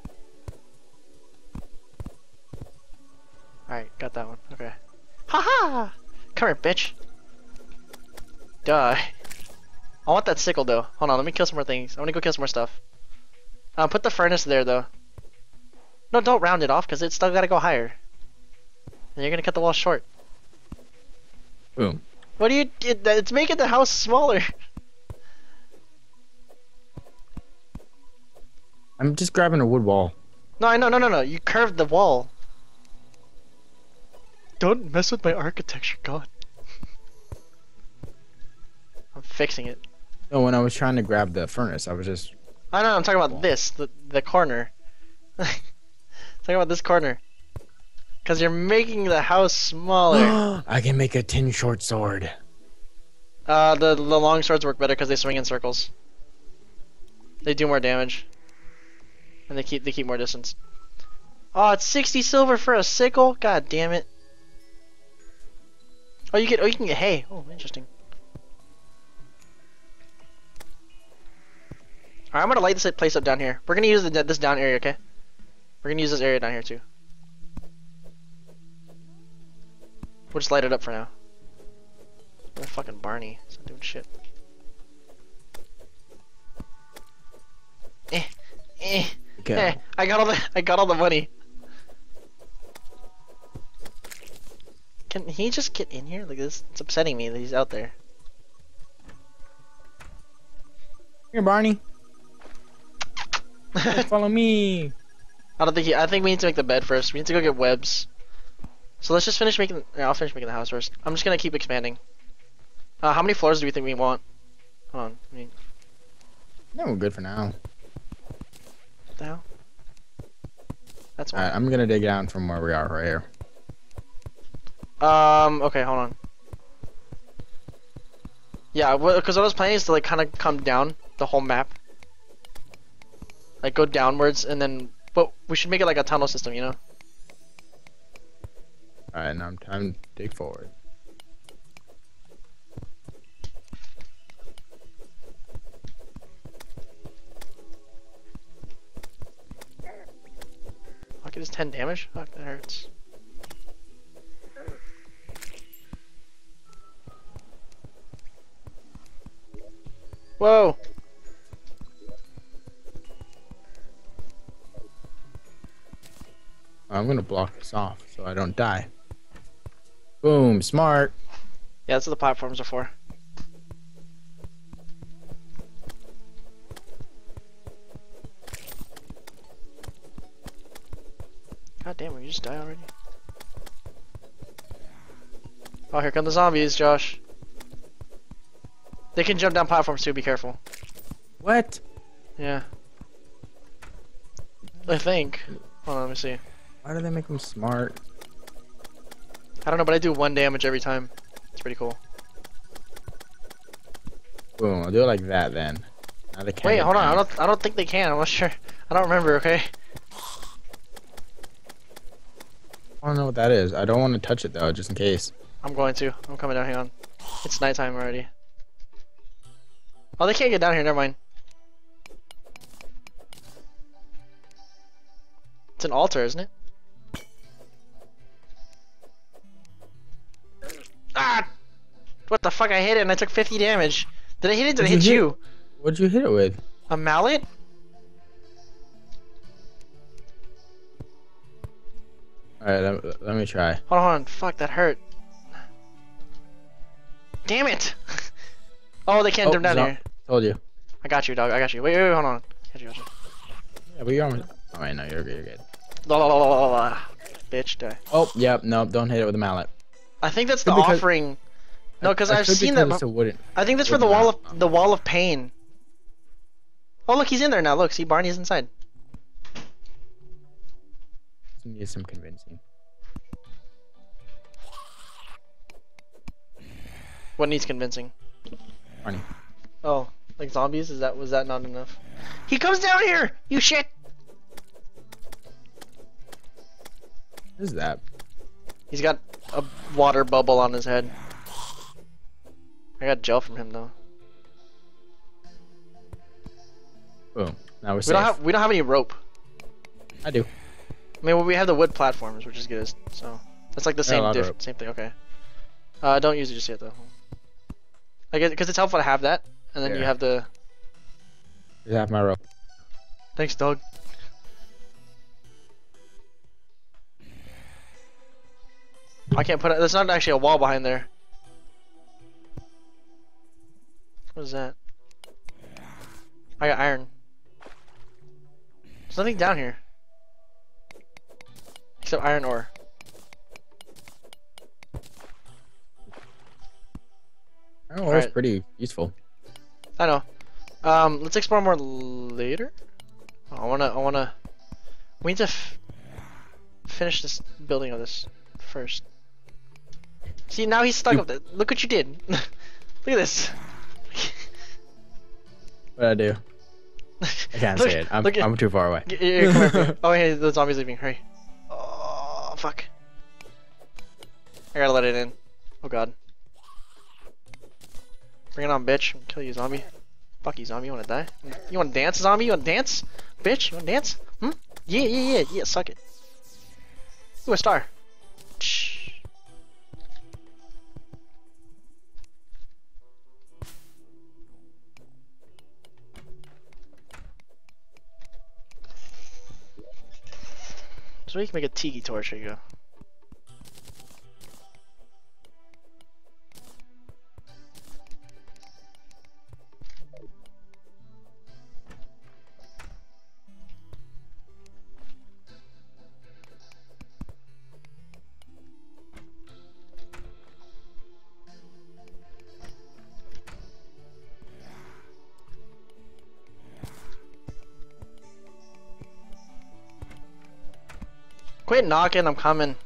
alright, got that one. Okay. Haha! Come here, bitch. Die. I want that sickle though. Hold on, let me kill some more things. I want to go kill some more stuff. Um, put the furnace there though. No, don't round it off because it's still gotta go higher. And you're gonna cut the wall short. Boom. What do you? It, it's making the house smaller. I'm just grabbing a wood wall. No, I know, no, no, no. You curved the wall. Don't mess with my architecture, God. [laughs] I'm fixing it. No, when I was trying to grab the furnace, I was just. I know. I'm talking about this, the the corner. [laughs] talking about this corner. Cause you're making the house smaller. [gasps] I can make a tin short sword. uh, the the long swords work better because they swing in circles. They do more damage. And they keep they keep more distance. Oh, it's 60 silver for a sickle. God damn it. Oh, you get oh you can get hay. Oh, interesting. Alright, I'm gonna light this place up down here. We're gonna use the, this down area, okay? We're gonna use this area down here too. We'll just light it up for now. Where fucking Barney? He's not doing shit. Eh. Eh. go. Hey, I got all the I got all the money. Can he just get in here? Like this, it's upsetting me that he's out there. Here, Barney. [laughs] Follow me. I don't think he. I think we need to make the bed first. We need to go get webs. So let's just finish making. Yeah, I'll finish making the house first. I'm just gonna keep expanding. Uh, how many floors do we think we want? Hold on. I mean, No, we're good for now. what the hell? That's one. Alright, I'm gonna dig down from where we are right here. Um. Okay. Hold on. Yeah, because what I was planning is to like kind of come down the whole map. Like go downwards and then, but we should make it like a tunnel system, you know? Alright, now I'm time to dig forward. Fuck, it is 10 damage? Fuck, that hurts. Whoa! I'm gonna block this off so I don't die. Boom, smart. Yeah, that's what the platforms are for. God damn, you just die already? Oh, here come the zombies, Josh. They can jump down platforms too, be careful. What? Yeah. I think. Hold on, let me see. Why do they make them smart? I don't know, but I do one damage every time. It's pretty cool. Boom, I'll do it like that then. Now they can't Wait, hold on. I don't. I don't think they can. I'm not sure. I don't remember. Okay. I don't know what that is. I don't want to touch it though, just in case. I'm going to. I'm coming down. Hang on. It's nighttime already. Oh, they can't get down here. Never mind. It's an altar, isn't it? What the fuck? I hit it and I took 50 damage. Did I hit it? Did I What'd hit you you? What'd you hit it with? A mallet? Alright, let, let me try. Hold on. Fuck, that hurt. Damn it! [laughs] oh, they can't Oh, jump down here. Told you. I got you, dog. I got you. Wait, wait, wait hold on. Got you, got you. Yeah, but you're almost. Oh wait, no, you're good. You're good. La, la, la, la, la, la. Bitch, die. Oh, yep. No, don't hit it with a mallet. I think that's the Could because- offering. No, because I've seen that. Wooden. I think that's for the wall of the wall of pain. Oh, look, he's in there now. Look, see, Barney's inside. Need some convincing. What needs convincing? Barney. Oh, like zombies? Is that was that not enough? He comes down here. You shit. What is that? He's got a water bubble on his head. I got gel from him though. Boom. Now we're We safe. don't have we don't have any rope. I do. I mean, well, we have the wood platforms, which is good. So that's like the same diff- same thing. Okay. Uh, don't use it just yet though. I guess because it's helpful to have that, and then you have the. Just have my rope. Thanks, dog. I can't put it. There's not actually a wall behind there. What is that? I got iron. There's nothing down here. Except iron ore. Oh, that's Alright. pretty useful. I know. Um, let's explore more later. Oh, I wanna, I wanna. We need to f finish this building of this first. See, now he's stuck You- up there. Look what you did. [laughs] Look at this. What I do? I can't Look- say it. I'm, at- I'm too far away. Y- y- y- come here, come here. [laughs] Oh, hey, the zombie's leaving. Hurry. Oh, fuck. I gotta let it in. Oh, God. Bring it on, bitch. Kill you, zombie. Fuck you, zombie. You wanna die? You wanna dance, zombie? You wanna dance? Bitch, you wanna dance? Hmm? Yeah, yeah, yeah, yeah, suck it. Ooh, a star. So we can make a tiki torch. Here you go. Quit knocking, I'm coming.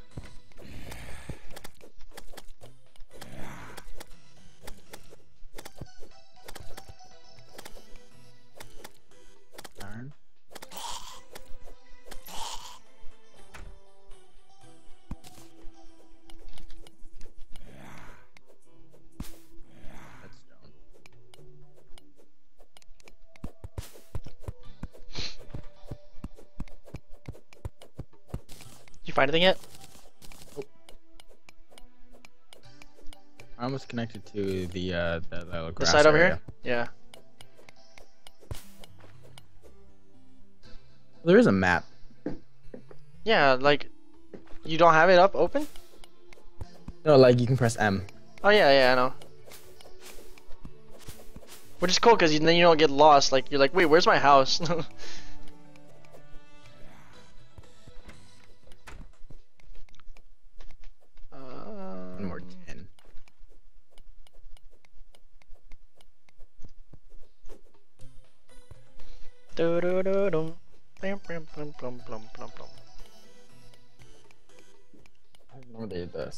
Anything yet? I almost connected to the uh the, the The grass side over here? Yeah. There is a map. Yeah, like, you don't have it up open? No, like you can press M. Oh yeah, yeah, I know. Which is cool because then you don't get lost. Like you're like, wait, where's my house? [laughs]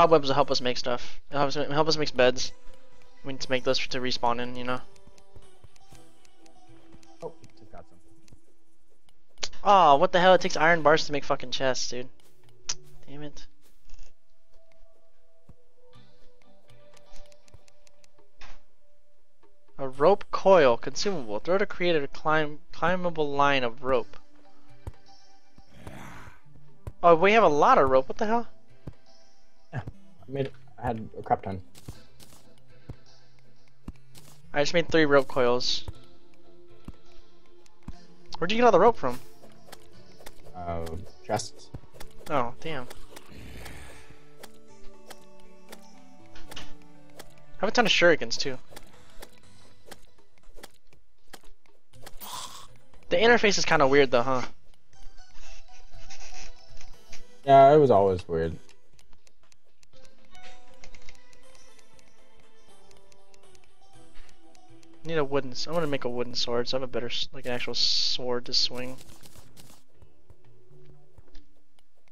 cobwebs will help us make stuff. It helps, it help us make beds. We need to make those to respawn in, you know? Oh, just got some. Oh, what the hell? It takes iron bars to make fucking chests, dude. Damn it. A rope coil, consumable. Throw to create a climb climbable line of rope. Oh, we have a lot of rope. What the hell? I made. I had a crap ton. I just made three rope coils. Where'd you get all the rope from? Uh, chests. Oh, damn. I have a ton of shurikens too. The interface is kind of weird though, huh? Yeah, it was always weird. Need a wooden. s- I'm gonna make a wooden sword, so I have a better, like an actual sword to swing.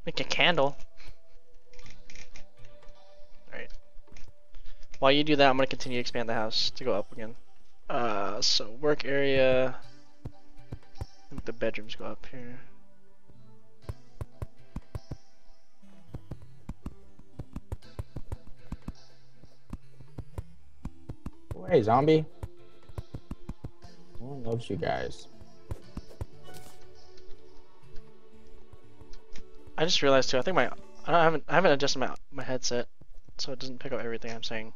Make a candle. Alright. While you do that, I'm gonna continue to expand the house to go up again. Uh, so work area. Make the bedrooms go up here. Hey, zombie. Loves you guys. I just realized too. I think my I haven't I haven't adjusted my my headset, so it doesn't pick up everything I'm saying.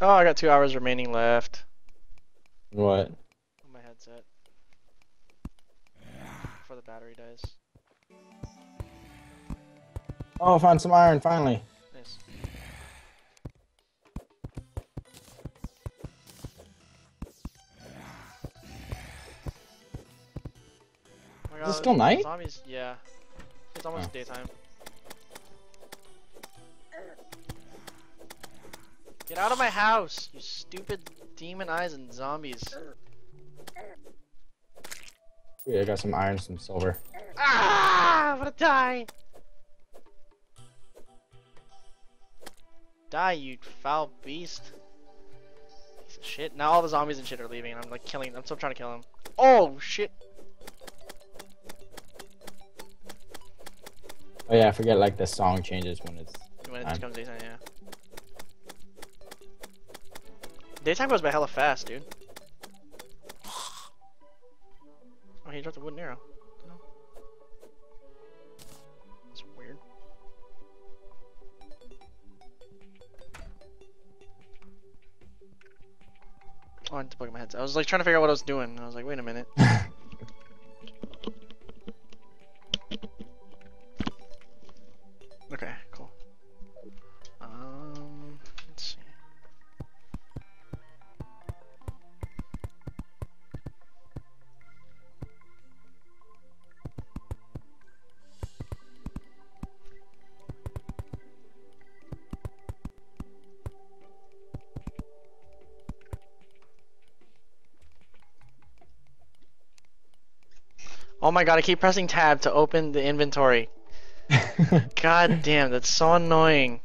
Oh, I got two hours remaining left What? on my headset before the battery dies. Oh, found some iron finally. My Is it still night? Zombies, yeah. It's almost Oh. daytime. Get out of my house, you stupid demon eyes and zombies. Yeah, I got some iron, some silver. Ah! I'm gonna die! Die, you foul beast. Piece of shit. Now all the zombies and shit are leaving and I'm like killing I'm still trying to kill them. Oh shit! Oh yeah, I forget like the song changes when it's. When it becomes daytime, yeah. Daytime goes by hella fast, dude. Oh, he dropped a wooden arrow. That's weird. Oh, I need to plug my headset. I was like trying to figure out what I was doing. I was like, wait a minute. [laughs] my god, I keep pressing tab to open the inventory. [laughs] God damn, that's so annoying.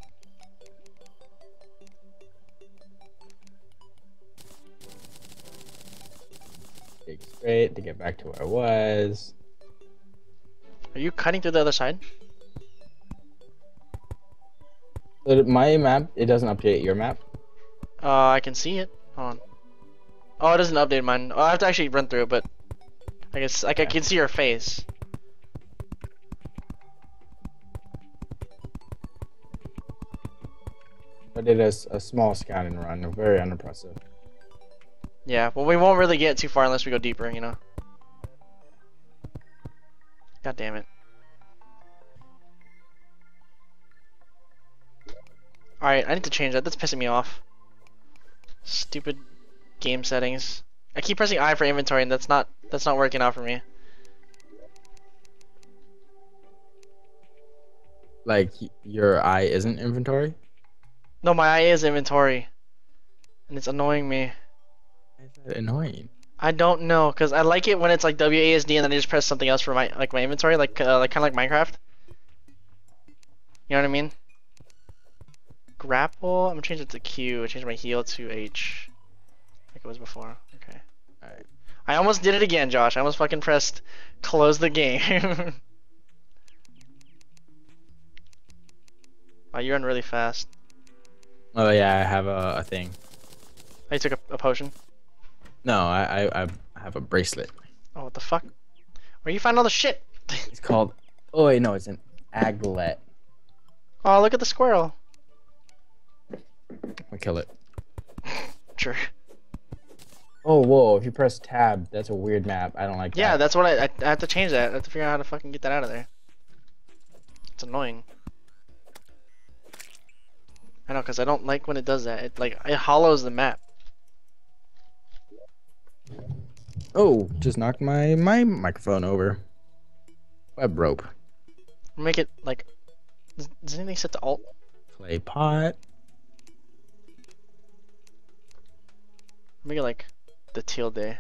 Dig straight to get back to where I was. Are you cutting through the other side? My map, it doesn't update your map. Uh, I can see it. Hold on. Oh, it doesn't update mine. Oh, I have to actually run through it, but I guess like I can see your face. I did a small scouting run, very unimpressive. Yeah, well, we won't really get too far unless we go deeper, you know. God damn it. Alright, I need to change that. That's pissing me off. Stupid game settings. I keep pressing I for inventory and that's not that's not working out for me. Like your eye isn't inventory. No, my eye is inventory. And it's annoying me. Why is that annoying? I don't know, cause I like it when it's like WASD and then I just press something else for my like my inventory, like uh, like kind of like Minecraft. You know what I mean? Grapple. I'm gonna change it to Q. Change my heal to H, like it was before. I almost did it again, Josh. I almost fucking pressed close the game. [laughs] wow, you run really fast. Oh yeah, I have a, a thing. Oh, you took a, a potion. No, I, I I have a bracelet. Oh, what the fuck? Where you find all the shit? [laughs] It's called. Oh wait, no, it's an aglet. oh, look at the squirrel. I kill it. [laughs] Sure. Oh whoa! If you press tab, that's a weird map. I don't like Yeah, that. Yeah, that's what I, I I have to change that. I have to figure out how to fucking get that out of there. It's annoying. I know, cause I don't like when it does that. It like it hollows the map. Oh, just knocked my my microphone over. Web rope, Make it like. Is, is anything set to alt? clay pot. Make it like the teal day.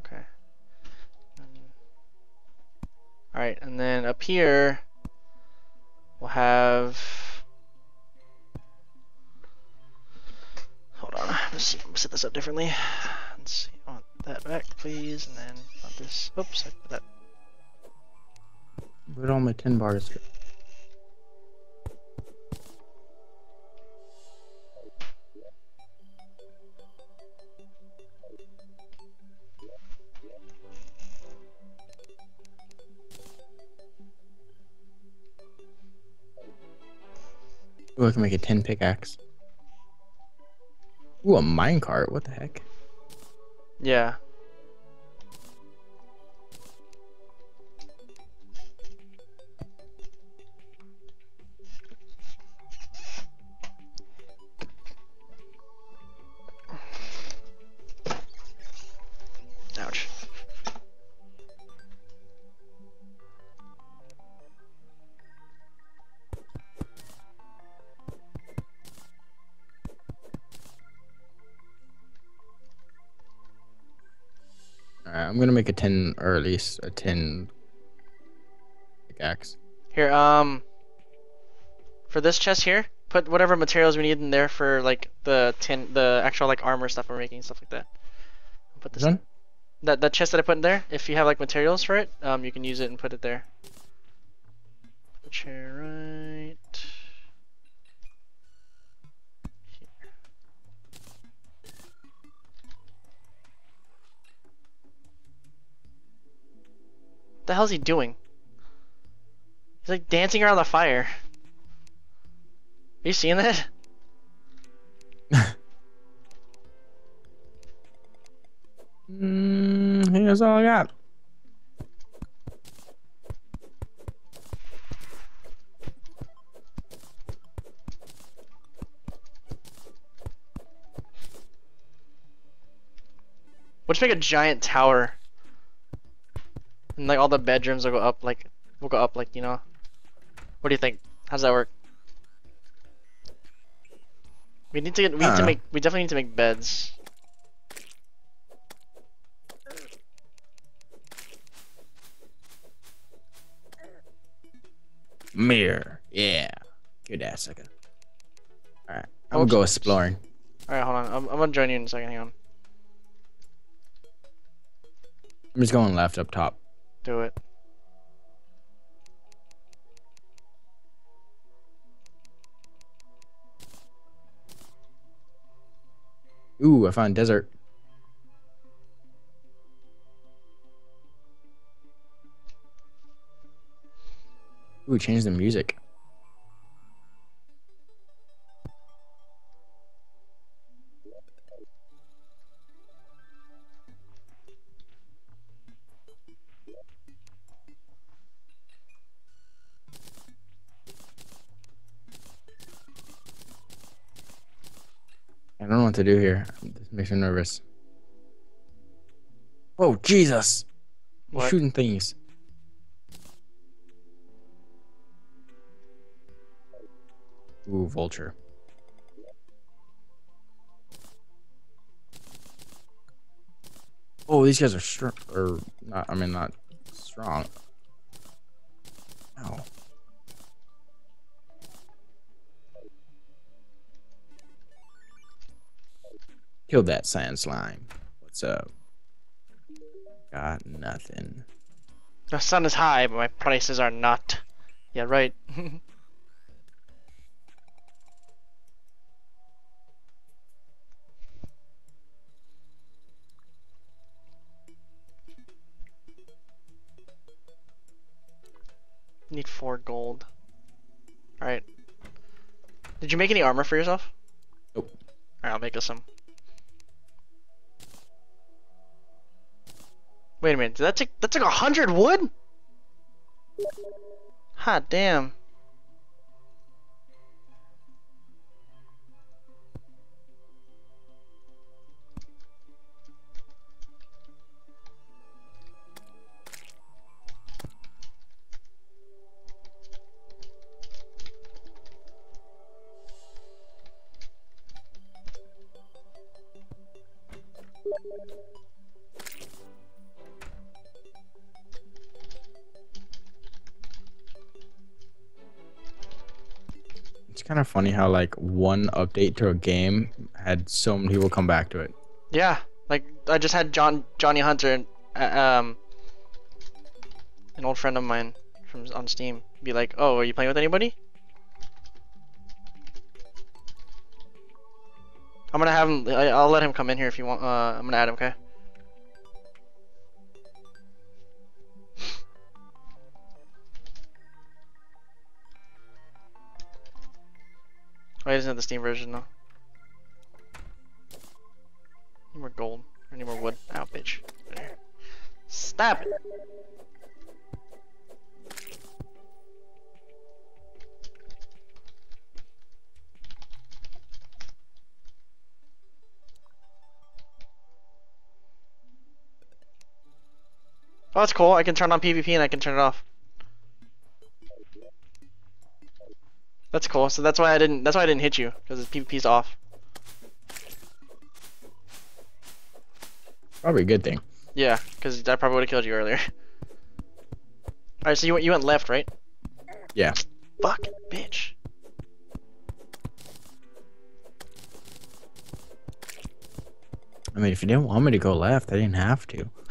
Okay. All right, and then up here we'll have. Hold on, let's see. Let me set this up differently. Let's see. I want that back, please, and then want this. Oops, I put that. Put all my tin bars. Ooh, I can make a tin pickaxe. Ooh, a minecart. What the heck? Yeah. Make a tin, or at least a tin pickaxe. Here, um, for this chest here, put whatever materials we need in there for like the tin, the actual like armor stuff we're making, stuff like that. Put this This one? that that chest that I put in there. If you have like materials for it, um, you can use it and put it there. Chair right. The hell's he doing? He's like dancing around the fire. Are you seeing that? [laughs] Mm, here's all I got. Let's make a giant tower. And like all the bedrooms will go up like will go up like, you know. What do you think? How's that work? We need to get we need to make we definitely need to make beds. Mirror. Yeah. Good ass second. Alright. I'm gonna go exploring. Alright, hold on. I'm, I'm gonna join you in a second, hang on. I'm just going left up top. Do it. Ooh, I found desert. Ooh, change the music. To do here. This makes me nervous. Oh Jesus! What? shooting things. Ooh, vulture. Oh, these guys are strong. Or not? I mean, not strong. Ow. Killed that sand slime. What's up? Got nothing. The sun is high, but my prices are not. Yeah, right. [laughs] Need four gold. Alright. Did you make any armor for yourself? Nope. Alright, I'll make us some. Wait a minute, did that take that took a hundred wood? Hot damn. Kind of funny how like one update to a game had so many people come back to it. Yeah, like I just had John Johnny Hunter, uh, um, an old friend of mine from on Steam, be like, "Oh, are you playing with anybody?" I'm gonna have him. I'll let him come in here if you want. Uh, I'm gonna add him. Okay. Have the Steam version though. Need more gold. Need more wood. Ow, bitch. Stop it! Oh, that's cool. I can turn on PvP and I can turn it off. That's cool. So that's why I didn't. That's why I didn't hit you because PvP's off. Probably a good thing. Yeah, because I probably would have killed you earlier. [laughs] Alright, so you went, you went left, right? Yeah. Fuck, bitch. I mean, if you didn't want me to go left, I didn't have to. [laughs]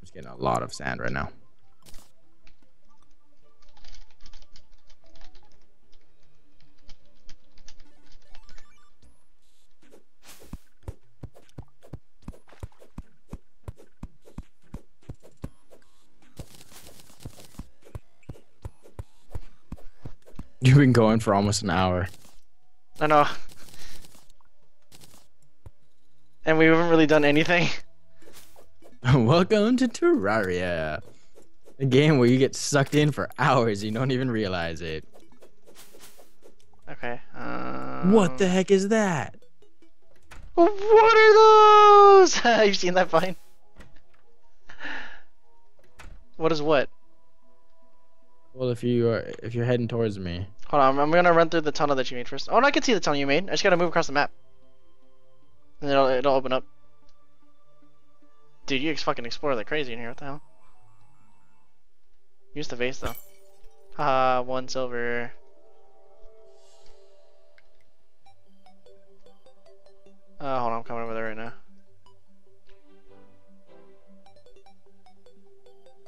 Just getting a lot of sand right now. [laughs] You've been going for almost an hour. I know. And we haven't really done anything. [laughs] Welcome to Terraria, a game where you get sucked in for hours. You don't even realize it. Okay. Um, What the heck is that? What are those? [laughs] You've seen that vine? What is what? Well, if you are if you're heading towards me, Hold on, I'm, I'm gonna run through the tunnel that you made first. Oh, no, I can see the tunnel you made. I just gotta move across the map. And it'll, it'll open up. Dude, you ex- fucking explore like crazy in here. What the hell? Use the vase, though. Haha, one silver. Uh, hold on, I'm coming over there right now.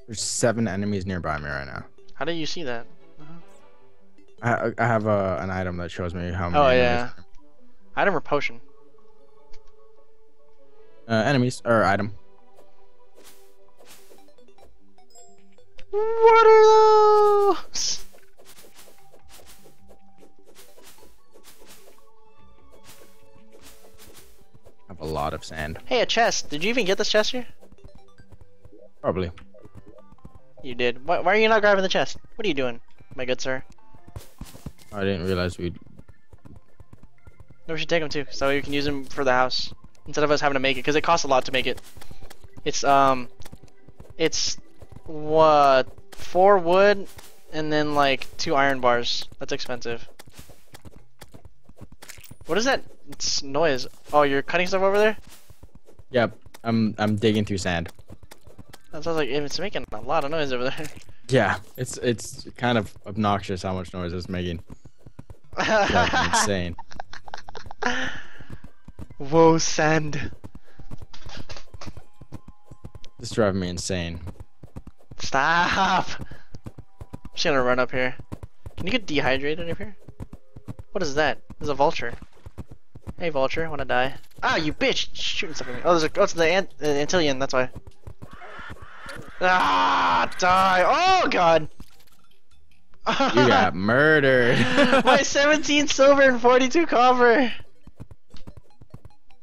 there's seven enemies nearby me right now. How do you see that? I I have a, an item that shows me how many. Oh, enemies. yeah. Item or potion? Uh, enemies or item. What are those? I have a lot of sand. Hey, a chest. Did you even get this chest here? Probably. You did. Why, why are you not grabbing the chest? What are you doing, my good sir? I didn't realize we'd. No, we should take them too, so you can use them for the house instead of us having to make it, because it costs a lot to make it. It's um, it's what four wood and then like two iron bars. That's expensive. What is that noise? Oh, you're cutting stuff over there? Yep. I'm I'm digging through sand. That sounds like it's making a lot of noise over there. [laughs] Yeah. It's it's kind of obnoxious how much noise it's making. Driving me insane. [laughs] Whoa, sand. It's driving me insane. Stop! I'm just gonna run up here. Can you get dehydrated up here? What is that? There's a vulture. Hey, vulture, wanna die? Ah, you bitch! Shooting stuff at me. Oh, there's a. Oh, it's the ant, uh, Antlion. That's why. Ah, die! Oh god! You [laughs] got murdered. [laughs] My 17 silver and 42 copper.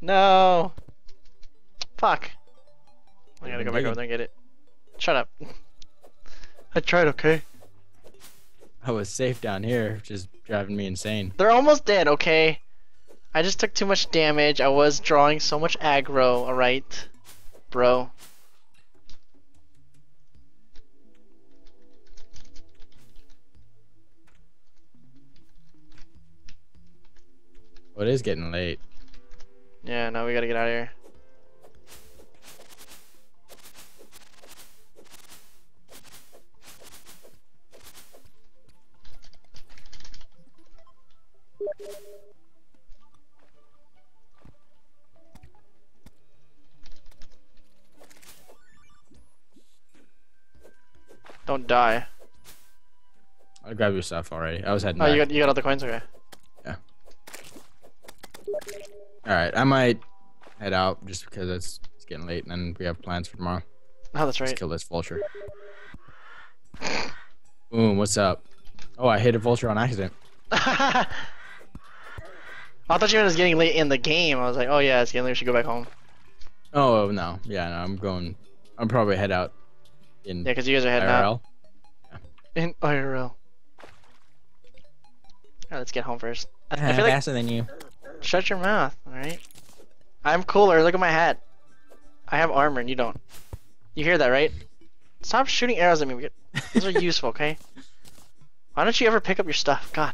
No. Fuck. I gotta go back over there and get it. Shut up. [laughs] I tried, okay? I was safe down here, just driving me insane. They're almost dead, okay? I just took too much damage. I was drawing so much aggro, alright? Bro. Well, it is getting late. Yeah, no, we gotta get out of here. Don't die. I grabbed your stuff already. I was heading Oh, back. you got you got all the coins, okay? All right, I might head out just because it's it's getting late and then we have plans for tomorrow. Oh, that's right. Let's right. kill this vulture. Boom, what's up? Oh, I hit a vulture on accident. [laughs] I thought you meant it was getting late in the game. I was like, oh yeah, it's getting late. We should go back home. Oh no, yeah, no, I'm going. I'm probably head out in Yeah, because you guys are heading out IRL. in IRL. Alright, let's get home first. I, I [laughs] feel like faster than you. Shut your mouth. All right. I'm cooler. Look at my hat. I have armor and you don't. You hear that, right? Stop shooting arrows at me. We get- Those are [laughs] useful, okay? Why don't you ever pick up your stuff? God.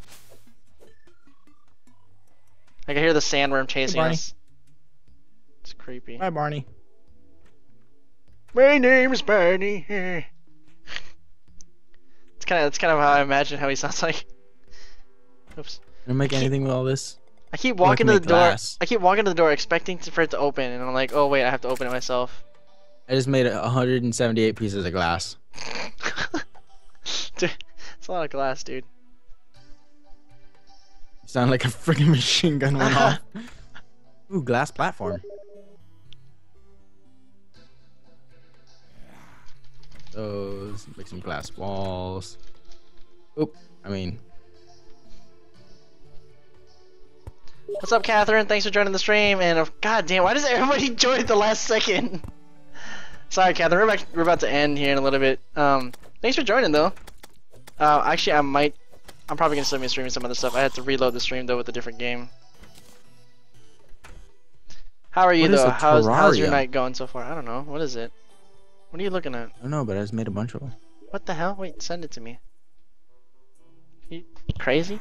I can hear the sandworm chasing Barney. us. It's creepy. Hi, Barney. My name is Barney. It's kind of it's kind of how I imagine how he sounds like. Oops. Don't make anything with all this. I keep walking to the door. glass. I keep walking to the door expecting to, for it to open, and I'm like, oh wait, I have to open it myself. I just made 178 pieces of glass. [laughs] dude, it's a lot of glass, dude. You sound like a freaking [laughs] machine gun went off. [laughs] Ooh, glass platform. Those make some glass walls. Oop, I mean, What's up, Catherine? Thanks for joining the stream. And uh, god damn, why does everybody [laughs] join at the last second? Sorry, Catherine. We're, back, we're about to end here in a little bit. Um, thanks for joining though. Uh, actually, I might. I'm probably gonna still be streaming some other stuff. I had to reload the stream though with a different game. How are you What though? How's how's your night going so far? I don't know. What is it? What are you looking at? I don't know, but I just made a bunch of them. What the hell? Wait, send it to me. You crazy?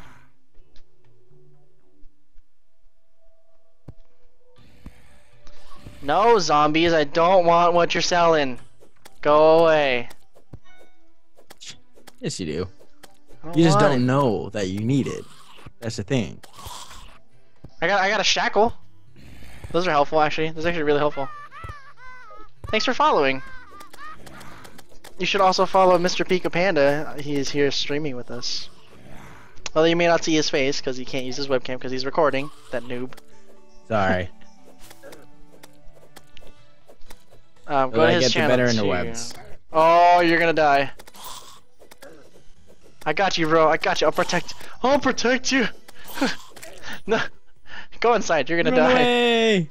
No, zombies, I don't want what you're selling. Go away. Yes, you do. You just don't it. know that you need it. That's the thing. I got I got a shackle. Those are helpful actually. Those are actually really helpful. Thanks for following. You should also follow Mr. Pika Panda. He is here streaming with us. Although you may not see his face because he can't use his webcam because he's recording. That noob. Sorry. [laughs] Um, go Will to his get the channel better too. interwebs? Oh, you're gonna die. I got you, bro. I got you. I'll protect. I'll protect you. [laughs] no, go inside. You're gonna Run die. away!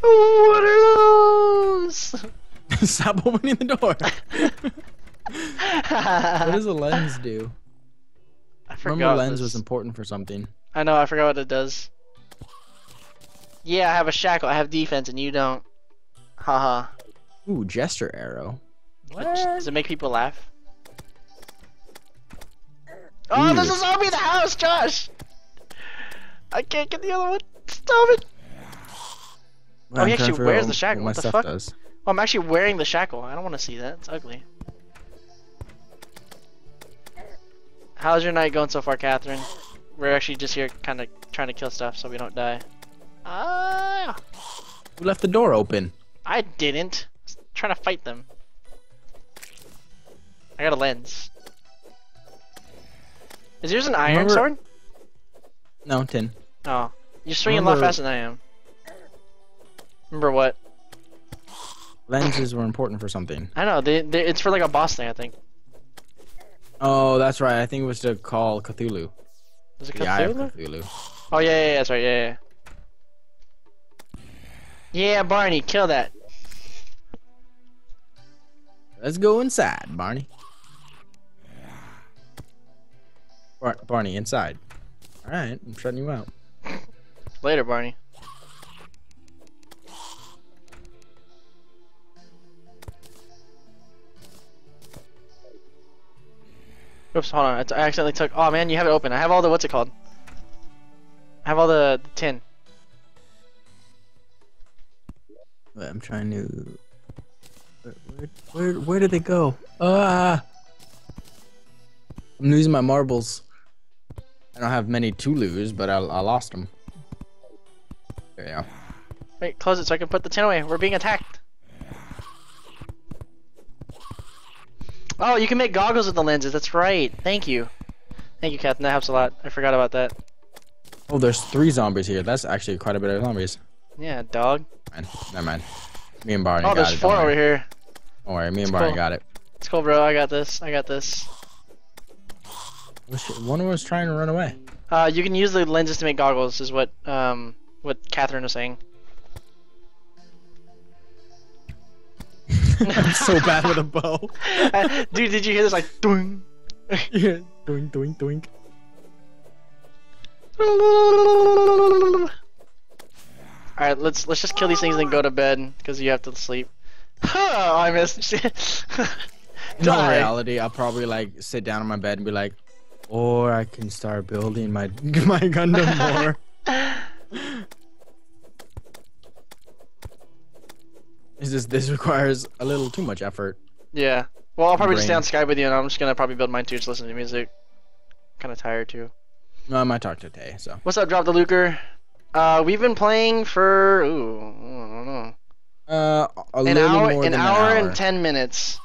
What are those? [laughs] Stop opening the door. [laughs] what does a lens do? I forgot. Remember, lens this. was important for something. I know. I forgot what it does. Yeah, I have a shackle. I have defense, and you don't. Haha. Ooh, jester arrow. What? Does it make people laugh? Oh, there's a Ew. zombie in the house, Josh! I can't get the other one. Stop it! Well, Oh, he I'm trying to actually wears the shackle, my what the fuck? Does. Oh, I'm actually wearing the shackle. I don't want to see that. It's ugly. How's your night going so far, Catherine? We're actually just here kind of trying to kill stuff so we don't die. Ah! Who left the door open? I didn't. Trying to fight them. I got a lens. Is yours an iron Remember- sword? No, tin. Oh. You're swinging a lot faster than I am. Remember what? Lenses were important for something. I know, they, they, it's for like a boss thing, I think. Oh, that's right. I think it was to call Cthulhu. Is it The Eye of Cthulhu? Cthulhu. Oh, yeah, yeah, yeah, that's right, yeah, yeah. Yeah, Barney, kill that. Let's go inside, Barney. Bar- Barney, inside. All right, I'm shutting you out. Later, Barney. Oops, hold on. I accidentally took. Oh man, you have it open. I have all the what's it called? I have all the, the tin. I'm trying to. Where, where, where, where did they go? Ah! I'm losing my marbles. I don't have many to lose, but I, I lost them. There you go. Wait, close it so I can put the tin away. We're being attacked. Oh, you can make goggles with the lenses. That's right. Thank you. Thank you, Captain. That helps a lot. I forgot about that. Oh, there's three zombies here. That's actually quite a bit of zombies. Yeah, dog. Man, never mind. Me and Barney Oh, got there's it. four don't over worry. here. Don't worry, me and It's Barney cool. got it. It's cool, bro. I got this. I got this. One was trying to run away. Uh, you can use the lenses to make goggles, is what um what Catherine was saying. [laughs] I'm so bad with a bow. [laughs] Uh, Dude, did you hear this? Like, doing. yeah, doink, doink, doink. All right, let's let's just kill these things and then go to bed because you have to sleep. Huh, I missed. [laughs] In reality, I'll probably like sit down on my bed and be like, or I can start building my [laughs] my Gundam more. [laughs] Is this this requires a little too much effort? Yeah. Well, I'll probably just stay on Skype with you, and I'm just gonna probably build mine too. Just listen to music. Kind of tired too. Um, I talked today, so. What's up, Drop the Lucre? Uh, we've been playing for ooh, I don't know uh, a an little hour, more an than hour, an hour. and ten minutes.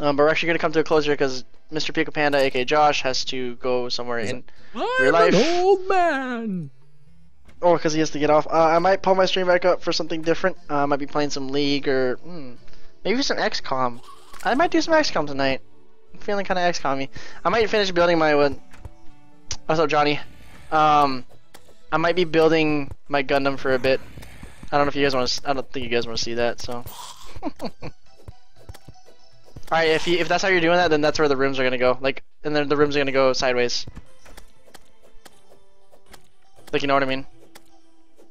Um, but we're actually gonna come to a closure because Mr. Pika Panda, aka Josh, has to go somewhere Is in. I'm Real life. an old man. Oh, because he has to get off. Uh, I might pull my stream back up for something different. Uh, I might be playing some League or hmm, maybe some XCOM. I might do some XCOM tonight. I'm feeling kind of XCOM-y. I might finish building my what? What's up, Johnny? Um, I might be building my Gundam for a bit. I don't know if you guys want to. I don't think you guys want to see that. So. [laughs] All right, if you, if that's how you're doing that, then that's where the rooms are gonna go. Like, and then the rooms are gonna go sideways. Like, you know what I mean?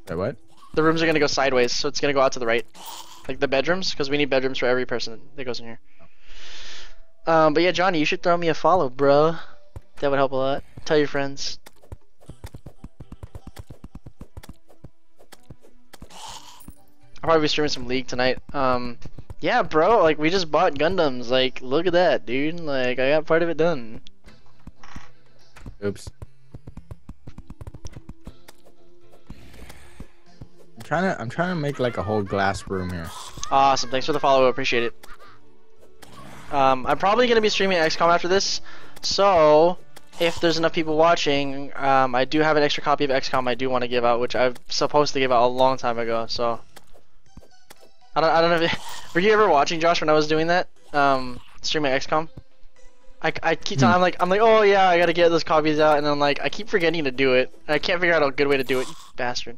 Wait, what? The rooms are gonna go sideways, so it's gonna go out to the right, like the bedrooms, because we need bedrooms for every person that goes in here. Um, but yeah, Johnny, you should throw me a follow, bro. That would help a lot. Tell your friends. I'll probably be streaming some League tonight. Um, yeah, bro, like we just bought Gundams. Like, look at that, dude. Like, I got part of it done. Oops. I'm trying to. I'm trying to make like a whole glass room here. Awesome. Thanks for the follow. Appreciate it. Um, I'm probably going to be streaming XCOM after this. So, if there's enough people watching, um, I do have an extra copy of XCOM I do want to give out, which I'm supposed to give out a long time ago. So, I don't, I don't know if [laughs] were you ever watching Josh when I was doing that, um, streaming XCOM. I, I keep telling, I'm like, I'm like, oh yeah, I gotta get those copies out, and then like, I keep forgetting to do it. I can't figure out a good way to do it, bastard.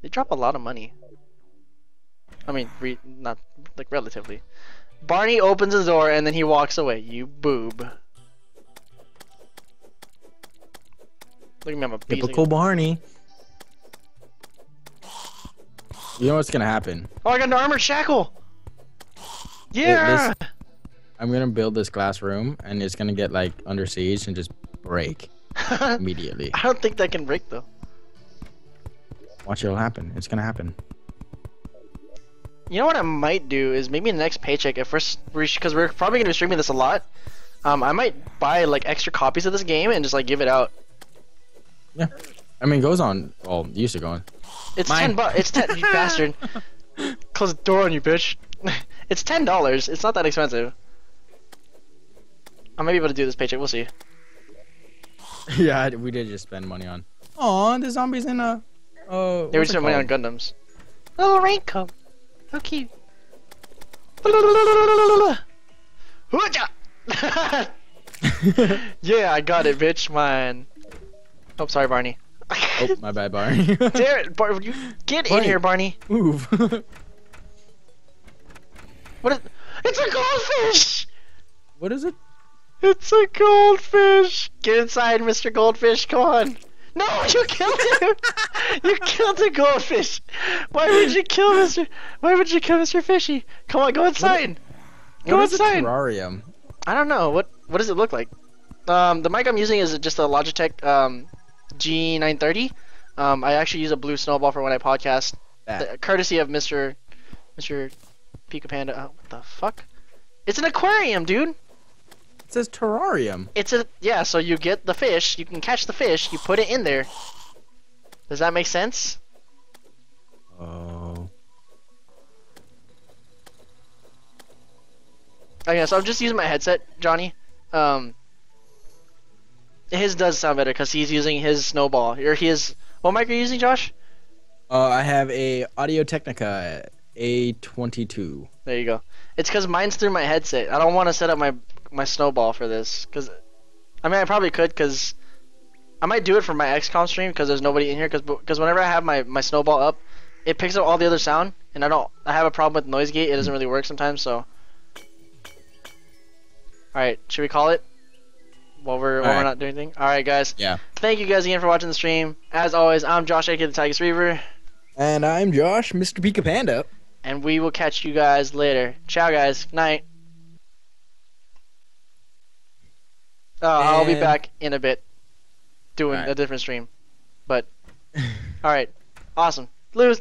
They drop a lot of money. I mean, re not like relatively. Barney opens the door and then he walks away. You boob. Look at me, I'm a. Typical Barney. You know what's gonna happen? Oh, I got an armored shackle. Yeah. I'm gonna build this glass room, and it's gonna get like under siege and just break [laughs] immediately. I don't think that can break though. Watch it'll happen. It's gonna happen. You know what I might do is maybe in the next paycheck, if we're because we're probably gonna be streaming this a lot. Um, I might buy like extra copies of this game and just like give it out. Yeah. I mean, it goes on. Well, it used to go on. It's Mine. ten bucks. It's ten. you [laughs] bastard. Close the door on you, bitch. [laughs] it's ten dollars. It's not that expensive. I might be able to do this paycheck. We'll see. [laughs] yeah, we did just spend money on. Oh, the zombies in a. Oh. They were what's it spending money on? Gundams. Little raincoat. How cute. Hooja! yeah, I got it, bitch, man. Oh, sorry, Barney. Oh, [laughs] my bad, Barney. [laughs] It, Bar- you get in here, Barney. Move. [laughs] What is? It's a goldfish. what is it? It's a goldfish. Get inside, Mr. Goldfish. Come on. No, you killed him. you killed the goldfish. Why would you kill Mr. Why would you kill Mr. Fishy? Come on, go inside. Go what is a inside. terrarium? I don't know. What What does it look like? Um, the mic I'm using is just a Logitech um, G930. Um, I actually use a blue snowball for when I podcast, the- courtesy of Mr. Mr. Pika Panda. Oh, what the fuck? It's an aquarium, dude. It says terrarium. It's a yeah. So you get the fish, you can catch the fish, you put it in there. Does that make sense? Oh. Okay, so I'm just using my headset, Johnny. Um, his does sound better because he's using his snowball. Or he is. What mic are you using, Josh? Uh, I have a Audio Technica A22. There you go. It's because mine's through my headset. I don't want to set up my my snowball for this. Cause, I mean, I probably could. Cause I might do it for my XCOM stream because there's nobody in here. Cause, cause whenever I have my my snowball up, it picks up all the other sound, and I don't. I have a problem with noise gate. It doesn't really work sometimes. So. All right, should we call it? While we're while we're not doing anything. All right, guys. Yeah. Thank you guys again for watching the stream. As always, I'm Josh, aka the Tychus Reaper, And I'm Josh, Mr. Pika Panda. and we will catch you guys later. Ciao, guys. Night. Oh, I'll be back in a bit, doing Alright. a different stream. But, [laughs] all right, awesome. Lose.